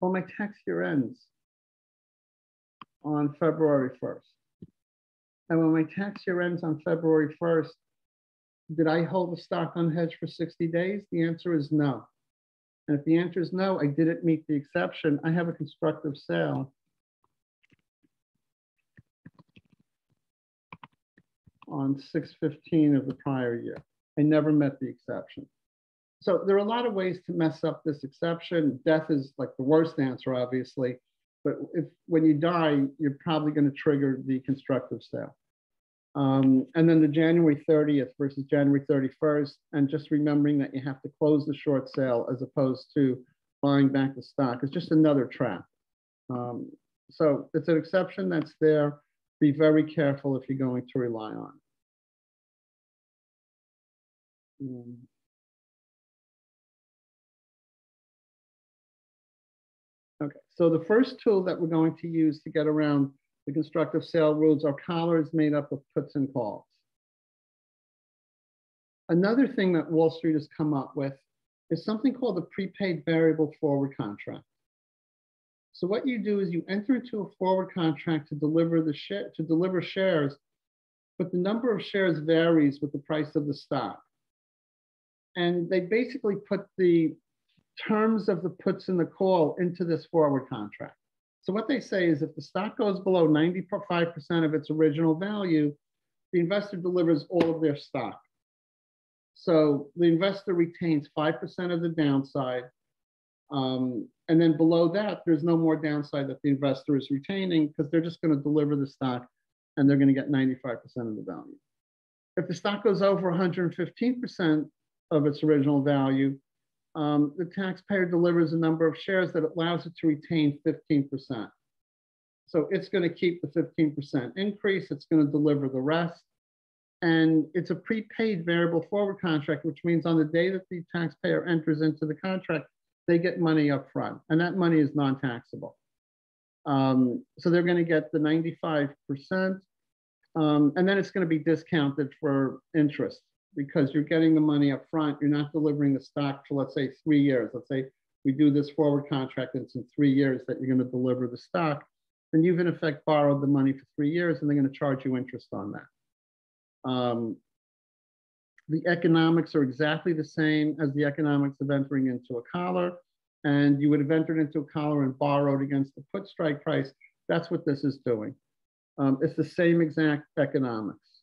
Well, my tax year ends on February 1st. And when my tax year ends on February 1st, did I hold the stock unhedged for 60 days? The answer is no. And if the answer is no, I didn't meet the exception, I have a constructive sale on 615 of the prior year. I never met the exception. So there are a lot of ways to mess up this exception. Death is like the worst answer, obviously. But if when you die, you're probably going to trigger the constructive sale. Um, and then the January 30th versus January 31st, and just remembering that you have to close the short sale as opposed to buying back the stock is just another trap. Um, so it's an exception that's there. Be very careful if you're going to rely on. Mm. Okay, so the first tool that we're going to use to get around the constructive sale rules are collars made up of puts and calls. Another thing that Wall Street has come up with is something called a prepaid variable forward contract. So what you do is you enter into a forward contract to deliver the share to deliver shares, but the number of shares varies with the price of the stock. And they basically put the terms of the puts and the call into this forward contract. So what they say is if the stock goes below 95% of its original value, the investor delivers all of their stock. So the investor retains 5% of the downside. Um, and then below that, there's no more downside that the investor is retaining because they're just going to deliver the stock and they're going to get 95% of the value. If the stock goes over 115% of its original value, um, the taxpayer delivers a number of shares that allows it to retain 15%. So it's going to keep the 15% increase, it's going to deliver the rest. And it's a prepaid variable forward contract, which means on the day that the taxpayer enters into the contract, they get money up front, and that money is non taxable. Um, so they're going to get the 95%, um, and then it's going to be discounted for interest because you're getting the money up front. You're not delivering the stock for, let's say, three years. Let's say we do this forward contract and it's in three years that you're going to deliver the stock. Then you've in effect borrowed the money for three years and they're going to charge you interest on that. Um, the economics are exactly the same as the economics of entering into a collar. And you would have entered into a collar and borrowed against the put strike price. That's what this is doing. Um, it's the same exact economics.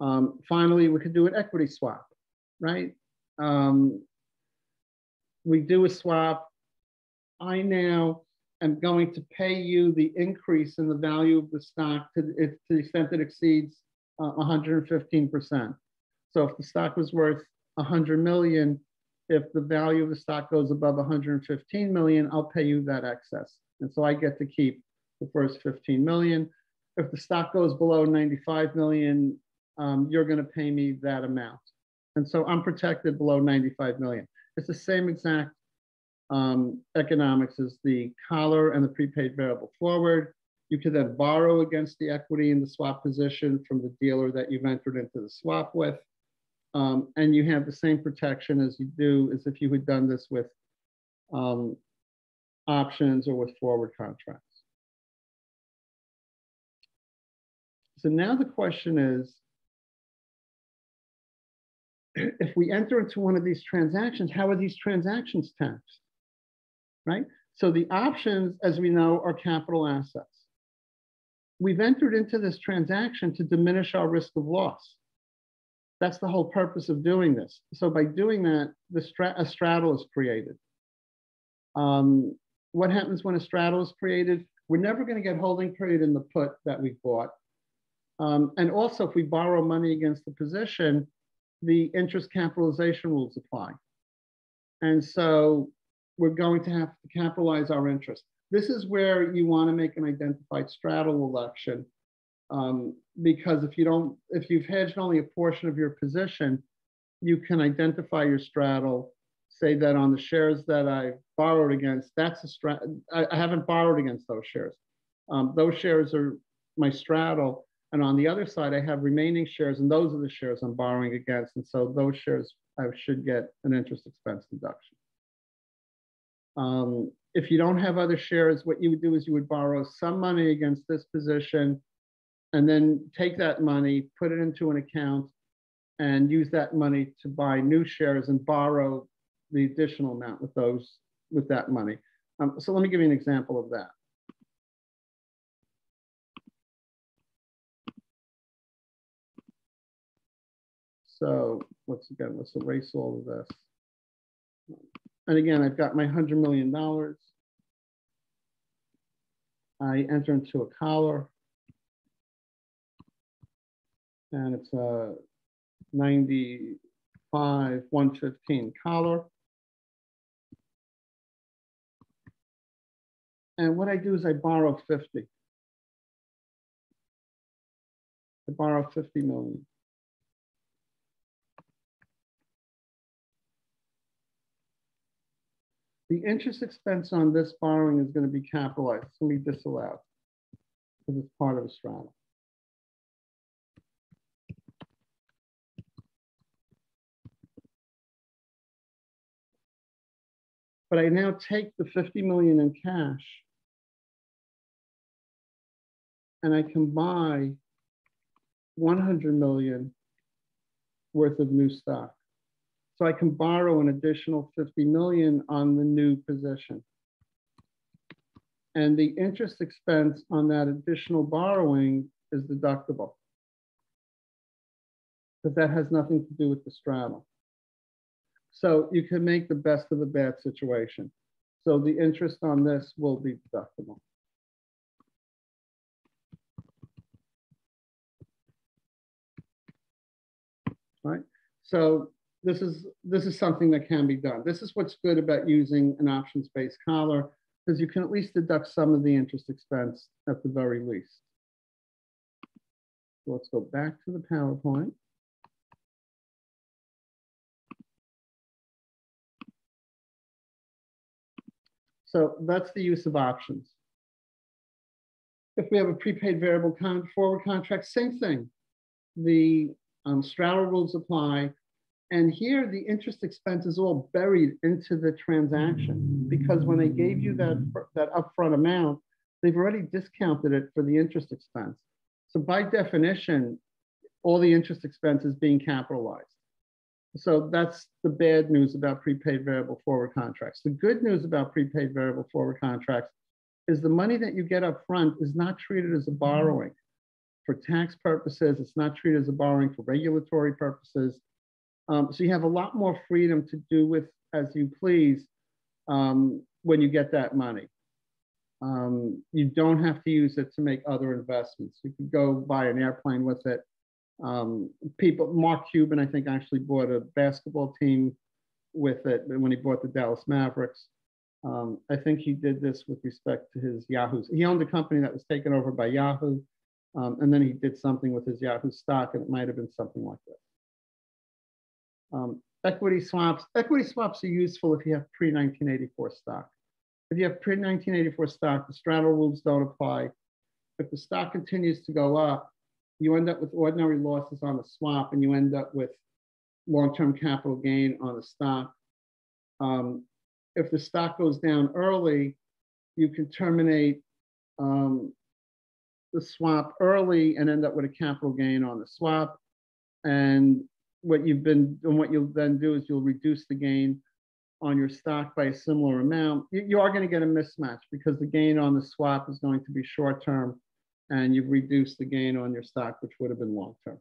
Um, finally, we could do an equity swap, right? Um, we do a swap. I now am going to pay you the increase in the value of the stock to, to the extent that exceeds uh, 115%. So if the stock was worth 100 million, if the value of the stock goes above 115 million, I'll pay you that excess. And so I get to keep the first 15 million. If the stock goes below 95 million, um, you're going to pay me that amount. And so I'm protected below 95 million. It's the same exact um, economics as the collar and the prepaid variable forward. You can then borrow against the equity in the swap position from the dealer that you've entered into the swap with. Um, and you have the same protection as you do as if you had done this with um, options or with forward contracts. So now the question is, if we enter into one of these transactions, how are these transactions taxed? Right? So the options, as we know, are capital assets. We've entered into this transaction to diminish our risk of loss. That's the whole purpose of doing this. So by doing that, the stra a straddle is created. Um, what happens when a straddle is created? We're never going to get holding period in the put that we bought. Um, and also, if we borrow money against the position, the interest capitalization rules apply. And so we're going to have to capitalize our interest. This is where you want to make an identified straddle election um, because if you don't, if you've hedged only a portion of your position, you can identify your straddle, say that on the shares that I borrowed against, that's a straddle. I, I, haven't borrowed against those shares. Um, those shares are my straddle. And on the other side, I have remaining shares, and those are the shares I'm borrowing against. And so those shares I should get an interest expense deduction. Um, if you don't have other shares, what you would do is you would borrow some money against this position and then take that money, put it into an account, and use that money to buy new shares and borrow the additional amount with those with that money. Um, so let me give you an example of that. So once again, let's erase all of this. And again, I've got my $100 million. I enter into a collar. And it's a 95, 115 collar. And what I do is I borrow 50. I borrow 50 million. The interest expense on this borrowing is going to be capitalized. It's going to be disallowed because it's part of a straddle. But I now take the 50 million in cash and I can buy 100 million worth of new stock. So I can borrow an additional 50 million on the new position. And the interest expense on that additional borrowing is deductible. Because that has nothing to do with the straddle. So you can make the best of a bad situation. So the interest on this will be deductible. Right. So this is this is something that can be done. This is what's good about using an options-based collar, because you can at least deduct some of the interest expense at the very least. So let's go back to the PowerPoint. So that's the use of options. If we have a prepaid variable con forward contract, same thing. The um, straddle rules apply. And here the interest expense is all buried into the transaction because when they gave you that, that upfront amount, they've already discounted it for the interest expense. So by definition, all the interest expense is being capitalized. So that's the bad news about prepaid variable forward contracts. The good news about prepaid variable forward contracts is the money that you get up front is not treated as a borrowing for tax purposes. It's not treated as a borrowing for regulatory purposes. Um, so you have a lot more freedom to do with as you please um, when you get that money. Um, you don't have to use it to make other investments. You could go buy an airplane with it. Um, people, Mark Cuban, I think, actually bought a basketball team with it when he bought the Dallas Mavericks. Um, I think he did this with respect to his Yahoo's. He owned a company that was taken over by Yahoo, um, and then he did something with his Yahoo stock, and it might have been something like this. Um, equity swaps. Equity swaps are useful if you have pre-1984 stock. If you have pre-1984 stock, the straddle rules don't apply. If the stock continues to go up, you end up with ordinary losses on the swap and you end up with long-term capital gain on the stock. Um, if the stock goes down early, you can terminate um, the swap early and end up with a capital gain on the swap. And what you've been and what you'll then do is you'll reduce the gain on your stock by a similar amount. You, you are going to get a mismatch because the gain on the swap is going to be short term and you've reduced the gain on your stock, which would have been long term.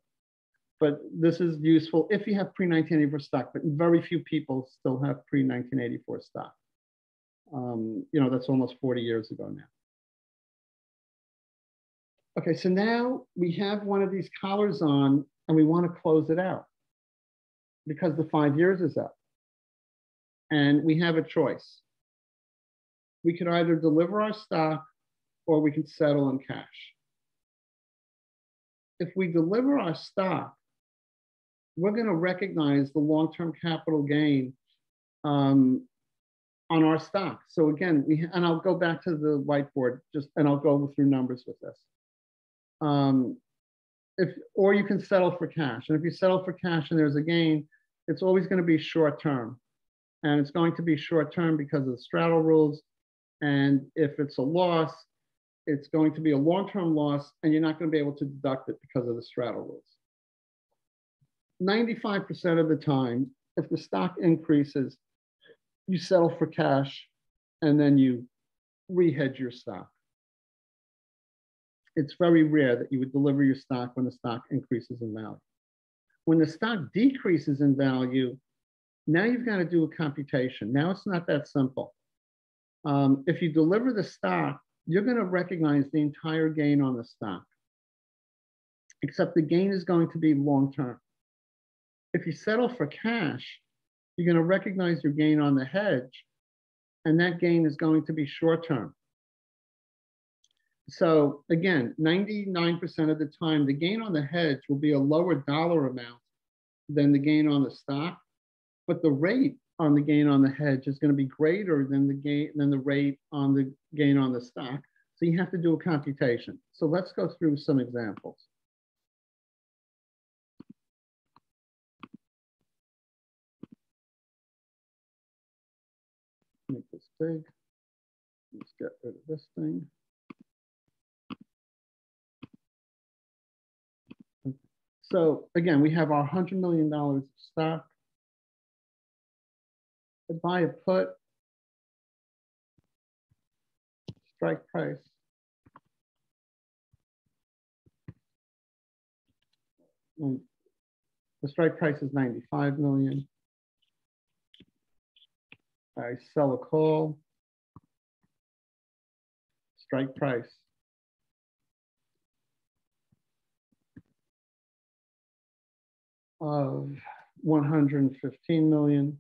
But this is useful if you have pre 1984 stock, but very few people still have pre 1984 stock. Um, you know, that's almost 40 years ago now. Okay, so now we have one of these collars on and we want to close it out because the five years is up. And we have a choice. We can either deliver our stock or we can settle in cash. If we deliver our stock, we're going to recognize the long-term capital gain um, on our stock. So again, we and I'll go back to the whiteboard just and I'll go through numbers with this. Um, if or you can settle for cash, and if you settle for cash and there's a gain, it's always going to be short term. And it's going to be short term because of the straddle rules. And if it's a loss, it's going to be a long term loss, and you're not going to be able to deduct it because of the straddle rules. 95% of the time, if the stock increases, you settle for cash and then you rehedge your stock. It's very rare that you would deliver your stock when the stock increases in value. When the stock decreases in value, now you've got to do a computation. Now it's not that simple. Um, if you deliver the stock, you're going to recognize the entire gain on the stock, except the gain is going to be long term. If you settle for cash, you're going to recognize your gain on the hedge, and that gain is going to be short term. So again, 99% of the time, the gain on the hedge will be a lower dollar amount than the gain on the stock, but the rate on the gain on the hedge is going to be greater than the gain than the rate on the gain on the stock. So you have to do a computation. So let's go through some examples. Make this big. Let's get rid of this thing. So again, we have our $100 million stock. I buy a put, strike price. And the strike price is 95 million. I sell a call, strike price of 115 million.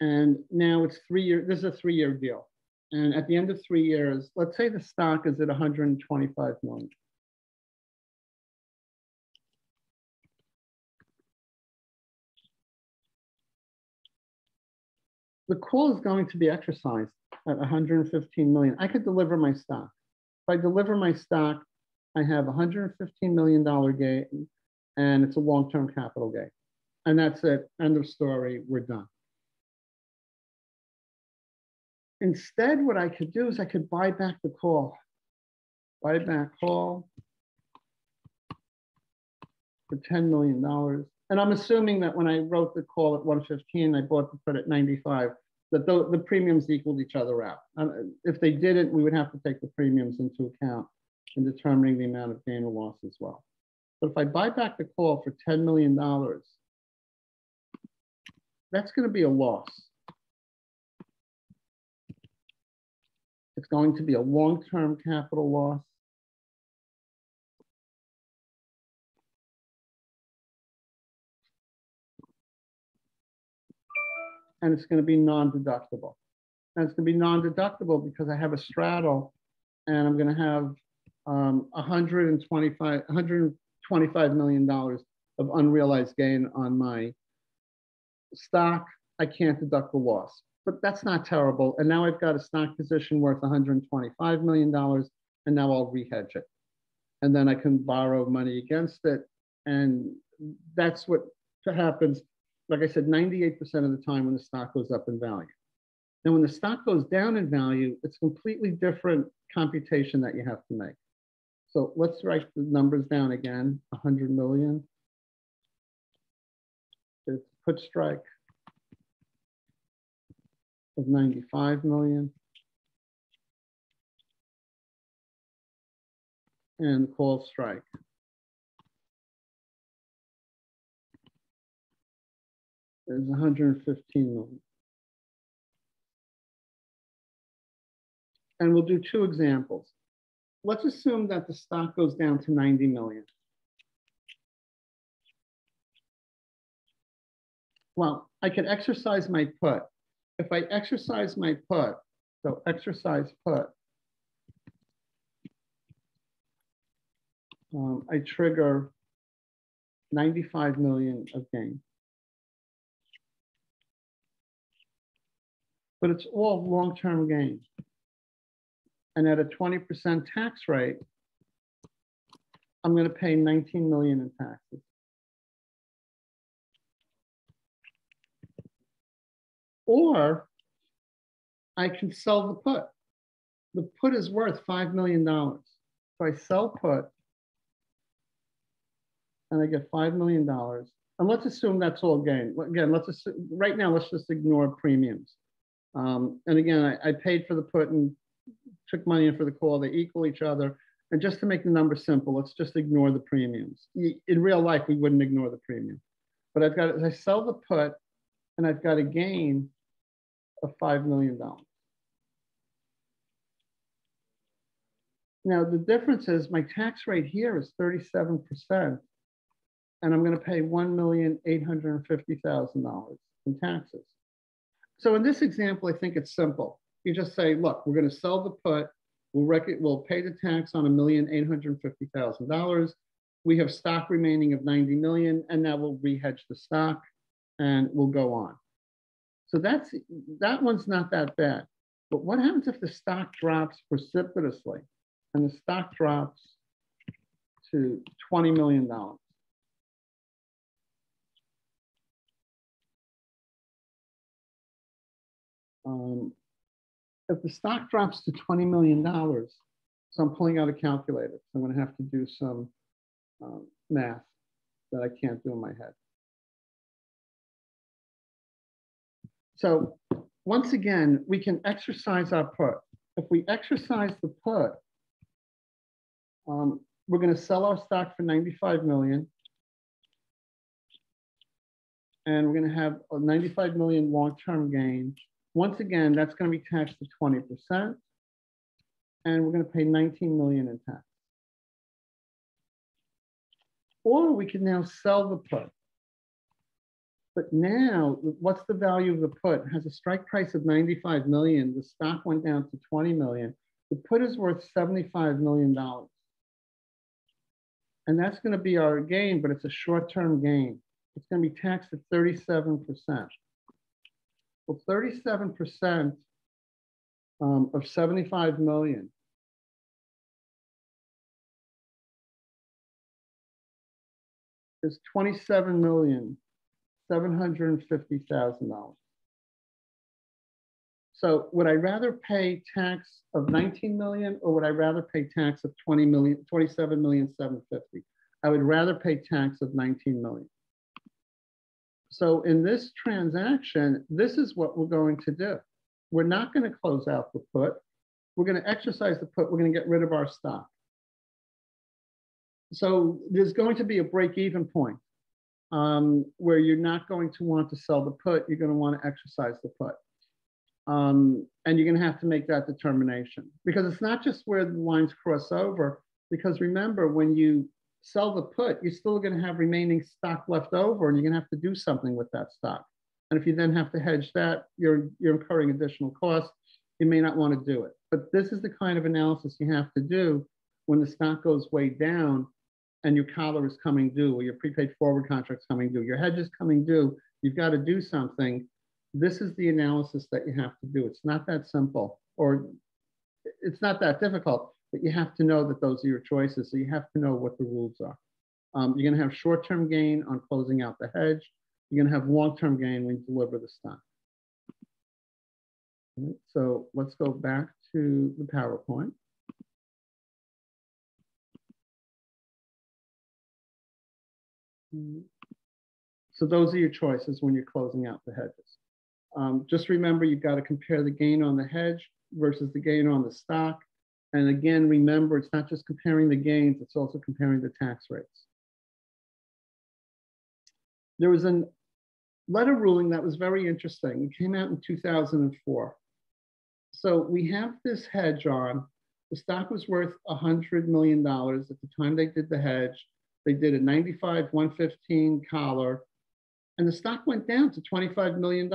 And now it's three years, this is a three-year deal. And at the end of three years, let's say the stock is at 125 million. The call is going to be exercised at 115 million. I could deliver my stock. I deliver my stock, I have $115 million gain and it's a long-term capital gain. And that's it, end of story, we're done. Instead, what I could do is I could buy back the call. Buy back call for $10 million. And I'm assuming that when I wrote the call at 115, I bought the put at 95 that the, the premiums equaled each other out. Um, if they didn't, we would have to take the premiums into account in determining the amount of gain or loss as well. But if I buy back the call for $10 million, that's going to be a loss. It's going to be a long-term capital loss. And it's going to be non-deductible. And it's going to be non-deductible because I have a straddle and I'm going to have um, 125, $125 million of unrealized gain on my stock. I can't deduct the loss, but that's not terrible. And now I've got a stock position worth $125 million and now I'll rehedge it. And then I can borrow money against it. And that's what happens like I said, 98% of the time when the stock goes up in value. Now, when the stock goes down in value, it's a completely different computation that you have to make. So let's write the numbers down again, 100 million. It's put strike of 95 million. And call strike is 115 million. And we'll do two examples. Let's assume that the stock goes down to 90 million. Well, I could exercise my put. If I exercise my put, so exercise put, um, I trigger 95 million of gain. But it's all long-term gain. And at a 20% tax rate, I'm going to pay 19 million in taxes. Or I can sell the put. The put is worth $5 million. So I sell put and I get $5 million. And let's assume that's all gain. Again, let's assume, right now, let's just ignore premiums. Um, and again, I, I, paid for the put and took money in for the call, they equal each other. And just to make the number simple, let's just ignore the premiums. In real life, we wouldn't ignore the premium. But I've got, I sell the put and I've got a gain of $5 million. Now, the difference is my tax rate here is 37%, and I'm going to pay $1,850,000 in taxes. So in this example, I think it's simple. You just say, look, we're going to sell the put. We'll, rec- we'll pay the tax on $1,850,000. We have stock remaining of 90 million, and now we'll rehedge the stock and we'll go on. So that's that one's not that bad. But what happens if the stock drops precipitously and the stock drops to $20 million? Um, if the stock drops to $20 million, so I'm pulling out a calculator. So I'm going to have to do some um, math that I can't do in my head. So once again, we can exercise our put. If we exercise the put, um, we're going to sell our stock for 95 million. And we're going to have a 95 million long-term gain. Once again, that's going to be taxed to 20%. And we're going to pay 19 million in tax. Or we can now sell the put. But now, what's the value of the put? It has a strike price of 95 million. The stock went down to 20 million. The put is worth 75 million dollars. And that's going to be our gain, but it's a short-term gain. It's going to be taxed at 37%. Well, 37% um, of 75 million is 27 million $750,000. So would I rather pay tax of 19 million or would I rather pay tax of 20 million, 27 million 750? I would rather pay tax of 19 million. So in this transaction, this is what we're going to do. We're not going to close out the put. We're going to exercise the put. We're going to get rid of our stock. So there's going to be a break even point um, where you're not going to want to sell the put, you're going to want to exercise the put. Um, and you're going to have to make that determination because it's not just where the lines cross over. Because remember, when you sell the put, you're still going to have remaining stock left over, and you're going to have to do something with that stock. And if you then have to hedge that, you're you're incurring additional costs. You may not want to do it. But this is the kind of analysis you have to do when the stock goes way down and your collar is coming due or your prepaid forward contract's coming due, your hedge is coming due, you've got to do something. This is the analysis that you have to do. It's not that simple or it's not that difficult, but you have to know that those are your choices. So you have to know what the rules are. Um, you're going to have short-term gain on closing out the hedge. You're going to have long-term gain when you deliver the stock. Right, so let's go back to the PowerPoint. So those are your choices when you're closing out the hedges. Um, just remember, you've got to compare the gain on the hedge versus the gain on the stock. And again, remember, it's not just comparing the gains, it's also comparing the tax rates. There was a letter ruling that was very interesting. It came out in 2004. So we have this hedge on. The stock was worth $100 million at the time they did the hedge. They did a 95 115 collar, and the stock went down to $25 million.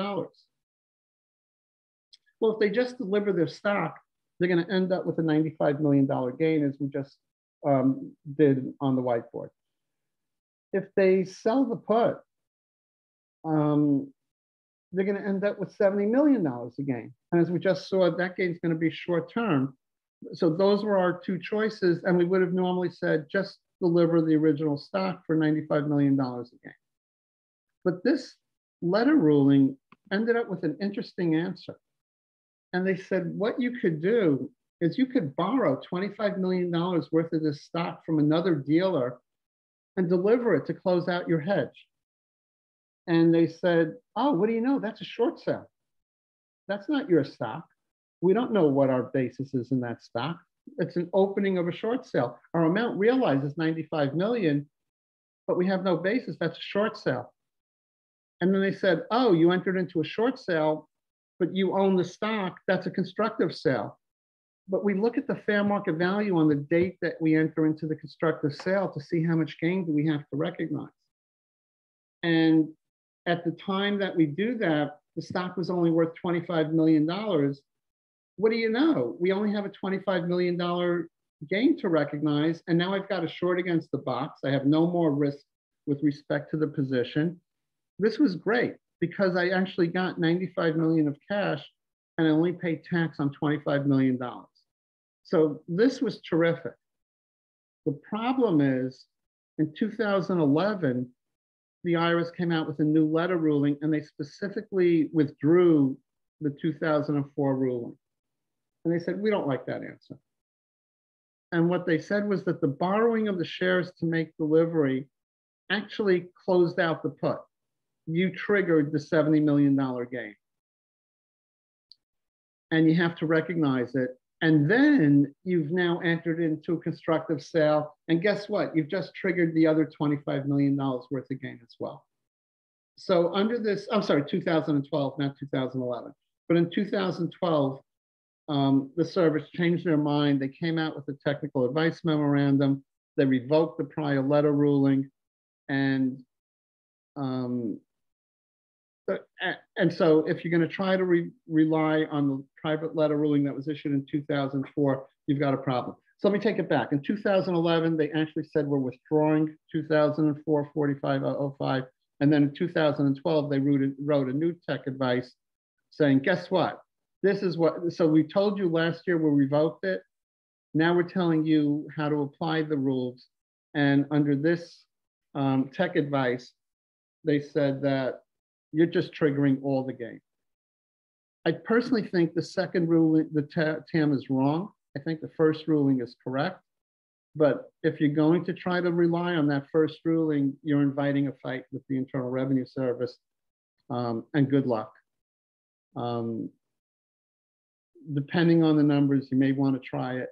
Well, if they just deliver their stock, they're going to end up with a $95 million gain, as we just um, did on the whiteboard. If they sell the put, um, they're going to end up with $70 million a gain. And as we just saw, that gain is going to be short term. So those were our two choices. And we would have normally said just deliver the original stock for $95 million again. But this letter ruling ended up with an interesting answer. And they said, what you could do is you could borrow $25 million worth of this stock from another dealer and deliver it to close out your hedge. And they said, oh, what do you know? That's a short sale. That's not your stock. We don't know what our basis is in that stock. It's an opening of a short sale. Our amount realized is 95 million, but we have no basis. That's a short sale. And then they said, oh, you entered into a short sale, but you own the stock. That's a constructive sale. But we look at the fair market value on the date that we enter into the constructive sale to see how much gain do we have to recognize. And at the time that we do that, the stock was only worth $25 million. What do you know? We only have a $25 million gain to recognize. And now I've got a short against the box. I have no more risk with respect to the position. This was great because I actually got 95 million of cash and I only paid tax on $25 million. So this was terrific. The problem is in 2011, the IRS came out with a new letter ruling and they specifically withdrew the 2004 ruling. And they said, we don't like that answer. And what they said was that the borrowing of the shares to make delivery actually closed out the put. You triggered the $70 million gain. And you have to recognize it. And then you've now entered into a constructive sale. And guess what? You've just triggered the other $25 million worth of gain as well. So under this, I'm sorry, 2012, not 2011. But in 2012, um, the service changed their mind. They came out with a technical advice memorandum. They revoked the prior letter ruling. And um, and so if you're going to try to re rely on the private letter ruling that was issued in 2004, you've got a problem. So let me take it back. In 2011, they actually said we're withdrawing 2004 4505. And then in 2012, they wrote a, wrote a new tech advice saying, guess what? This is what, so we told you last year we revoked it. Now we're telling you how to apply the rules. And under this um, tech advice, they said that you're just triggering all the gain. I personally think the second ruling, the TAM is wrong. I think the first ruling is correct. But if you're going to try to rely on that first ruling, you're inviting a fight with the Internal Revenue Service, um, and good luck. Um, depending on the numbers, you may want to try it.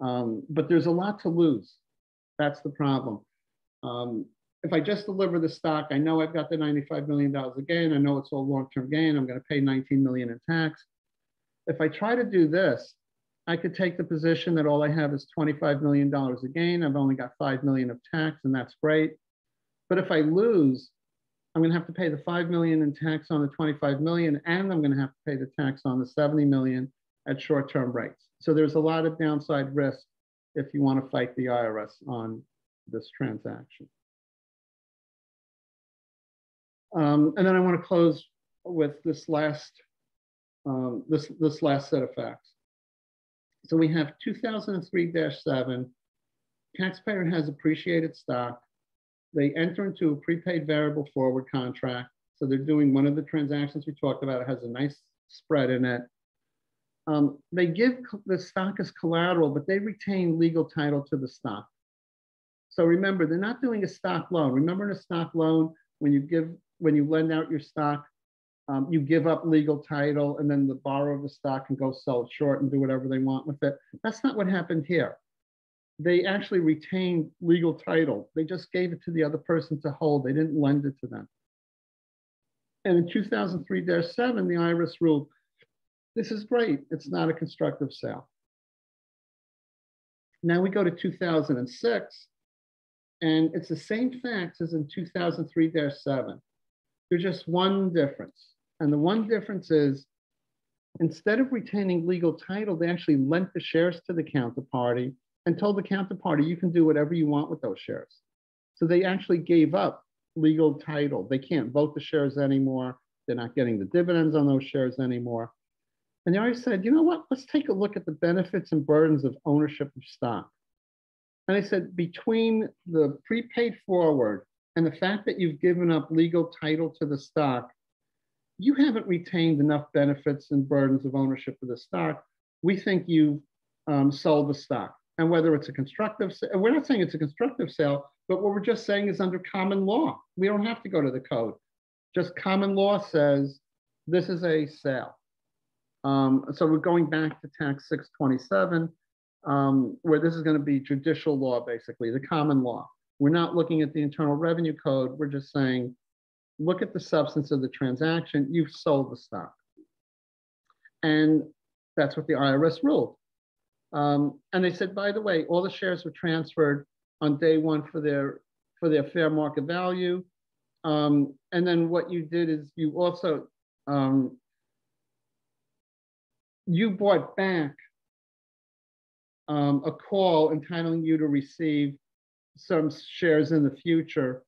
Um, but there's a lot to lose. That's the problem. If I just deliver the stock, I know I've got the $95 million of gain. I know it's all long-term gain. I'm going to pay 19 million in tax. If I try to do this, I could take the position that all I have is $25 million of gain. I've only got 5 million of tax and that's great. But if I lose, I'm going to have to pay the 5 million in tax on the 25 million and I'm going to have to pay the tax on the 70 million at short-term rates. So there's a lot of downside risk if you want to fight the IRS on this transaction. Um, and then I want to close with this last, um, this, this last set of facts. So we have 2003-7, taxpayer has appreciated stock. They enter into a prepaid variable forward contract. So they're doing one of the transactions we talked about. It has a nice spread in it. Um, they give the stock as collateral, but they retain legal title to the stock. So remember, they're not doing a stock loan. Remember in a stock loan, when you give when you lend out your stock, um, you give up legal title and then the borrower of the stock can go sell it short and do whatever they want with it. That's not what happened here. They actually retained legal title. They just gave it to the other person to hold. They didn't lend it to them. And in 2003-7, the IRS ruled, this is great. It's not a constructive sale. Now we go to 2006, and it's the same facts as in 2003-7. There's just one difference. And the one difference is instead of retaining legal title, they actually lent the shares to the counterparty and told the counterparty, you can do whatever you want with those shares. So they actually gave up legal title. They can't vote the shares anymore. They're not getting the dividends on those shares anymore. And they always said, you know what, let's take a look at the benefits and burdens of ownership of stock. And I said, between the prepaid forward and the fact that you've given up legal title to the stock, you haven't retained enough benefits and burdens of ownership of the stock. We think you've um, sold the stock. And whether it's a constructive, we're not saying it's a constructive sale, but what we're just saying is under common law. We don't have to go to the code. Just common law says this is a sale. Um, so we're going back to tax 627, um, where this is going to be judicial law, basically, the common law. We're not looking at the Internal Revenue Code. We're just saying, look at the substance of the transaction. You've sold the stock. And that's what the IRS ruled. Um, and they said, by the way, all the shares were transferred on day one for their for their fair market value. Um, and then what you did is you also um, you bought back um, a call entitling you to receive some shares in the future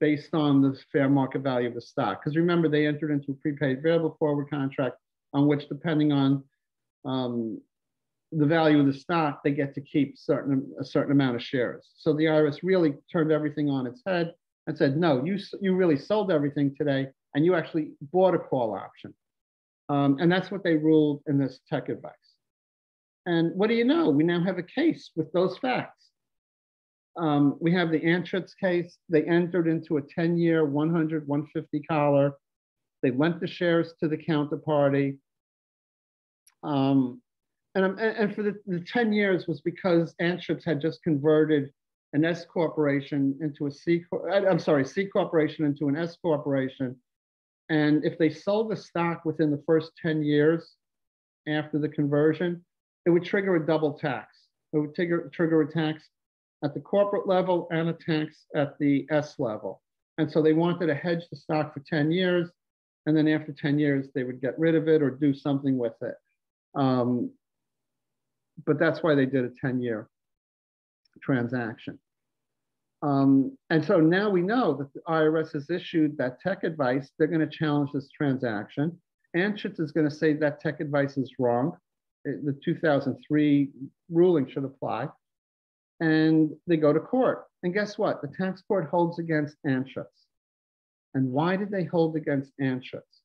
based on the fair market value of the stock. Because remember, they entered into a prepaid variable forward contract on which, depending on um, the value of the stock, they get to keep certain a certain amount of shares. So the IRS really turned everything on its head and said, no, you you really sold everything today, and you actually bought a call option. Um, and that's what they ruled in this tech advice. And what do you know? We now have a case with those facts. Um, we have the Anschutz case. They entered into a 10 year, 100, 150 collar. They lent the shares to the counterparty. Um, and, and for the, the 10 years was because Anschutz had just converted an S corporation into a C, I'm sorry, C corporation into an S corporation and if they sold the stock within the first 10 years after the conversion, it would trigger a double tax. It would trigger, trigger a tax at the corporate level and a tax at the S level. And so they wanted to hedge the stock for 10 years. And then after 10 years, they would get rid of it or do something with it. Um, but that's why they did a 10 year transaction. Um, and so now we know that the IRS has issued that tech advice. They're going to challenge this transaction. Anschutz is going to say that tech advice is wrong. The 2003 ruling should apply. And they go to court. And guess what? The tax court holds against Anschutz. And why did they hold against Anschutz?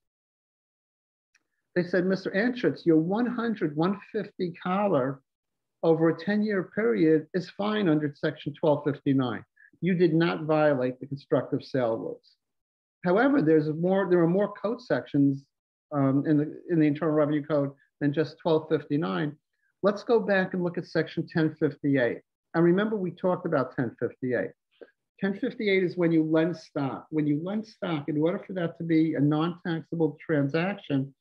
They said, Mr. Anschutz, your 100, 150 collar over a 10 year period is fine under Section 1259 you did not violate the constructive sale rules. However, there's more, there are more code sections um, in, the, in the Internal Revenue Code than just 1259. Let's go back and look at section 1058. And remember, we talked about 1058. 1058 is when you lend stock. When you lend stock, in order for that to be a non-taxable transaction,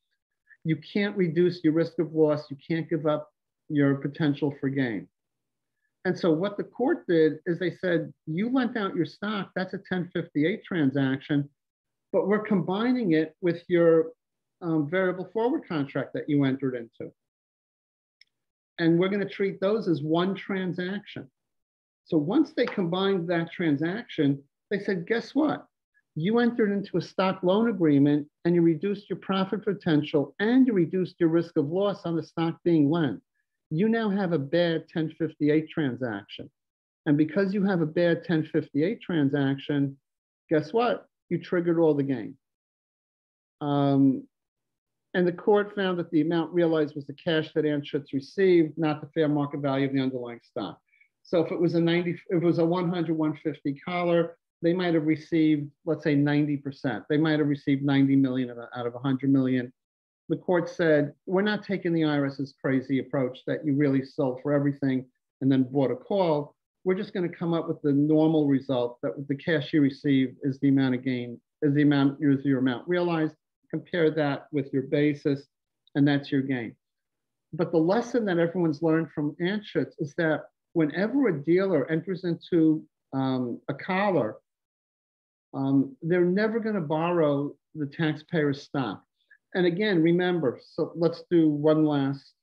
you can't reduce your risk of loss. You can't give up your potential for gain. And so what the court did is they said, you lent out your stock, that's a 1058 transaction, but we're combining it with your um, variable forward contract that you entered into. And we're going to treat those as one transaction. So once they combined that transaction, they said, guess what? You entered into a stock loan agreement and you reduced your profit potential and you reduced your risk of loss on the stock being lent you now have a bad 1058 transaction. And because you have a bad 1058 transaction, guess what? You triggered all the gain. Um, and the court found that the amount realized was the cash that Anschutz received, not the fair market value of the underlying stock. So if it was a 90, if it was a 100, 150 collar, they might have received, let's say 90%. They might have received 90 million out of 100 million the court said, we're not taking the IRS's crazy approach that you really sold for everything and then bought a call. We're just going to come up with the normal result that the cash you receive is the amount of gain, is the amount, is your amount realized. Compare that with your basis, and that's your gain. But the lesson that everyone's learned from Anschutz is that whenever a dealer enters into um, a collar, um, they're never going to borrow the taxpayer's stock and again, remember, so let's do one last,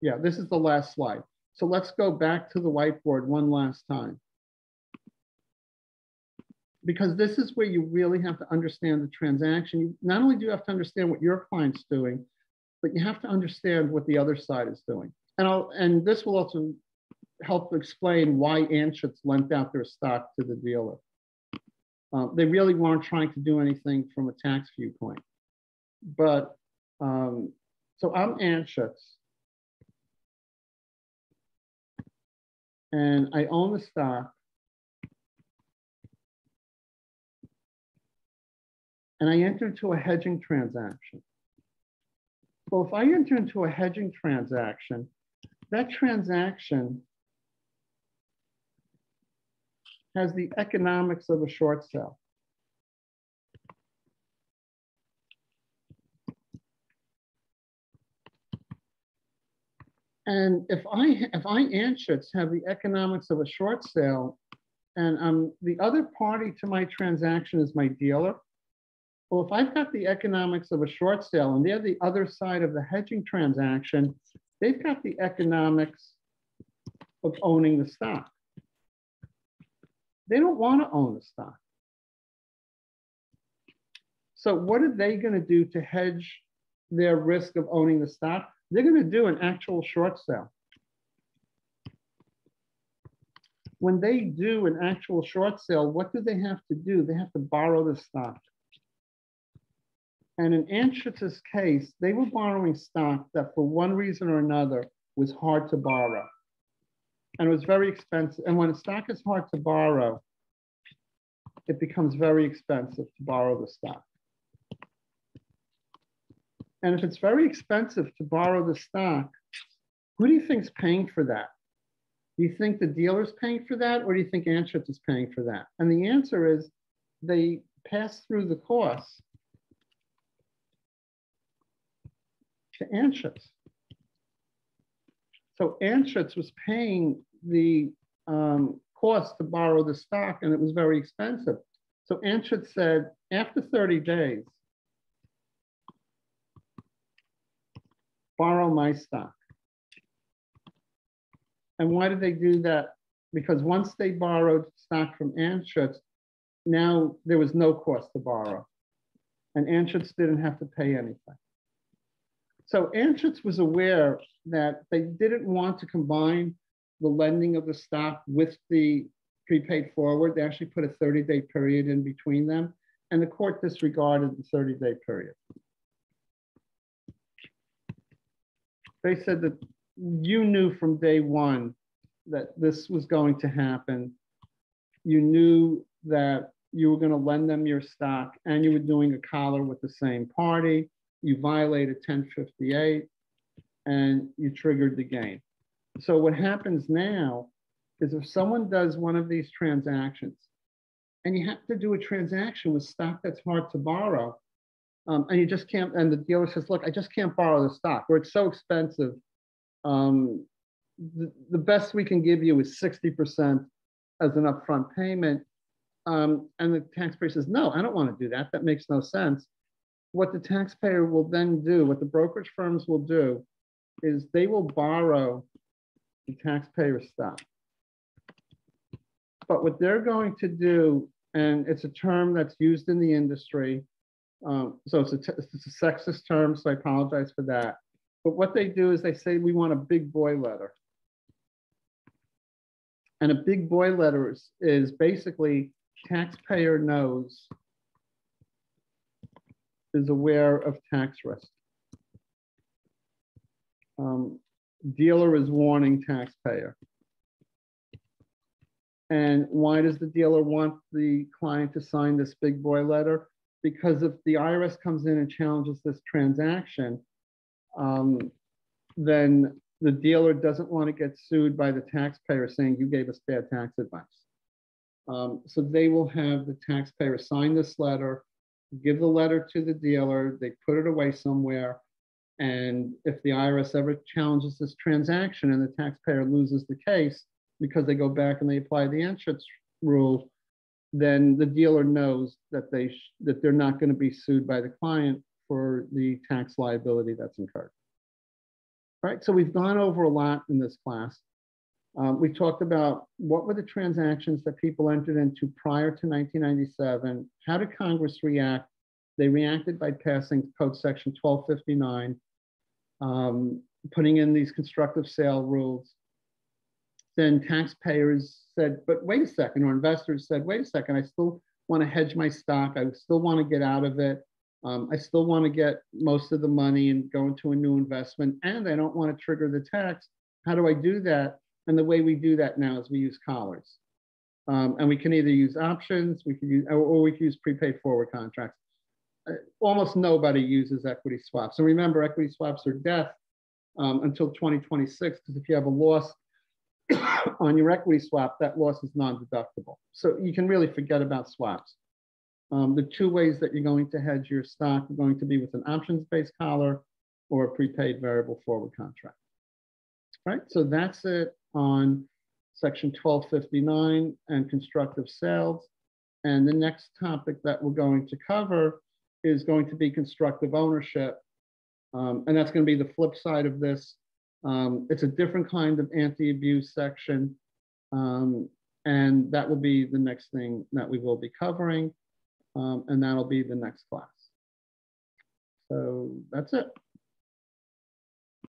yeah, this is the last slide. So let's go back to the whiteboard one last time. Because this is where you really have to understand the transaction. You, not only do you have to understand what your client's doing, but you have to understand what the other side is doing. And, I'll, and this will also help explain why Anschutz lent out their stock to the dealer. Uh, they really weren't trying to do anything from a tax viewpoint. But um, so I'm Anschutz. And I own the stock. And I enter into a hedging transaction. Well, if I enter into a hedging transaction, that transaction has the economics of a short sale. And if I if I Anschutz have the economics of a short sale, and um, the other party to my transaction is my dealer, well, if I've got the economics of a short sale and they're the other side of the hedging transaction, they've got the economics of owning the stock. They don't want to own the stock. So what are they going to do to hedge their risk of owning the stock? They're going to do an actual short sale. When they do an actual short sale, what do they have to do? They have to borrow the stock. And in Anschutz's case, they were borrowing stock that for one reason or another was hard to borrow. And it was very expensive. And when a stock is hard to borrow, it becomes very expensive to borrow the stock. And if it's very expensive to borrow the stock, who do you think is paying for that? Do you think the dealer's paying for that, or do you think Anschutz is paying for that? And the answer is they pass through the costs to Anschutz. So Anschutz was paying the um, cost to borrow the stock, and it was very expensive. So Anschutz said, after 30 days, borrow my stock. And why did they do that? Because once they borrowed stock from Anschutz, now there was no cost to borrow. And Anschutz didn't have to pay anything. So Anschutz was aware that they didn't want to combine the lending of the stock with the prepaid forward. They actually put a 30 day period in between them, and the court disregarded the 30 day period. they said that you knew from day one that this was going to happen. You knew that you were going to lend them your stock and you were doing a collar with the same party. You violated 1058 and you triggered the gain. So what happens now is if someone does one of these transactions and you have to do a transaction with stock that's hard to borrow, um, and you just can't, and the dealer says, look, I just can't borrow the stock, or it's so expensive. Um, the, the, best we can give you is 60% as an upfront payment. Um, and the taxpayer says, no, I don't want to do that. That makes no sense. What the taxpayer will then do, what the brokerage firms will do, is they will borrow the taxpayer's stock. But what they're going to do, and it's a term that's used in the industry, um, so it's a, it's a sexist term, so I apologize for that. But what they do is they say we want a big boy letter. And a big boy letter is, is basically taxpayer knows, is aware of tax risk. Um, dealer is warning taxpayer. And why does the dealer want the client to sign this big boy letter? because if the IRS comes in and challenges this transaction, um, then the dealer doesn't want to get sued by the taxpayer saying you gave us bad tax advice. Um, so they will have the taxpayer sign this letter, give the letter to the dealer, they put it away somewhere. And if the IRS ever challenges this transaction and the taxpayer loses the case because they go back and they apply the entrance rule, then the dealer knows that they that they're not going to be sued by the client for the tax liability that's incurred. All right, so we've gone over a lot in this class. Um, we talked about what were the transactions that people entered into prior to 1997. How did Congress react? They reacted by passing Code Section 1259, um, putting in these constructive sale rules, then taxpayers said, but wait a second, or investors said, wait a second, I still want to hedge my stock. I still want to get out of it. Um, I still want to get most of the money and go into a new investment, and I don't want to trigger the tax. How do I do that? And the way we do that now is we use collars. Um, and we can either use options, we can use, or, or we can use prepaid forward contracts. uh, almost nobody uses equity swaps. And remember, equity swaps are death um, until 2026, because if you have a loss on your equity swap, that loss is non-deductible. So you can really forget about swaps. Um, the two ways that you're going to hedge your stock are going to be with an options-based collar or a prepaid variable forward contract. Right, so that's it on section 1259 and constructive sales. And the next topic that we're going to cover is going to be constructive ownership. Um, and that's going to be the flip side of this. Um, it's a different kind of anti-abuse section. Um, and that will be the next thing that we will be covering. Um, and that'll be the next class. So that's it.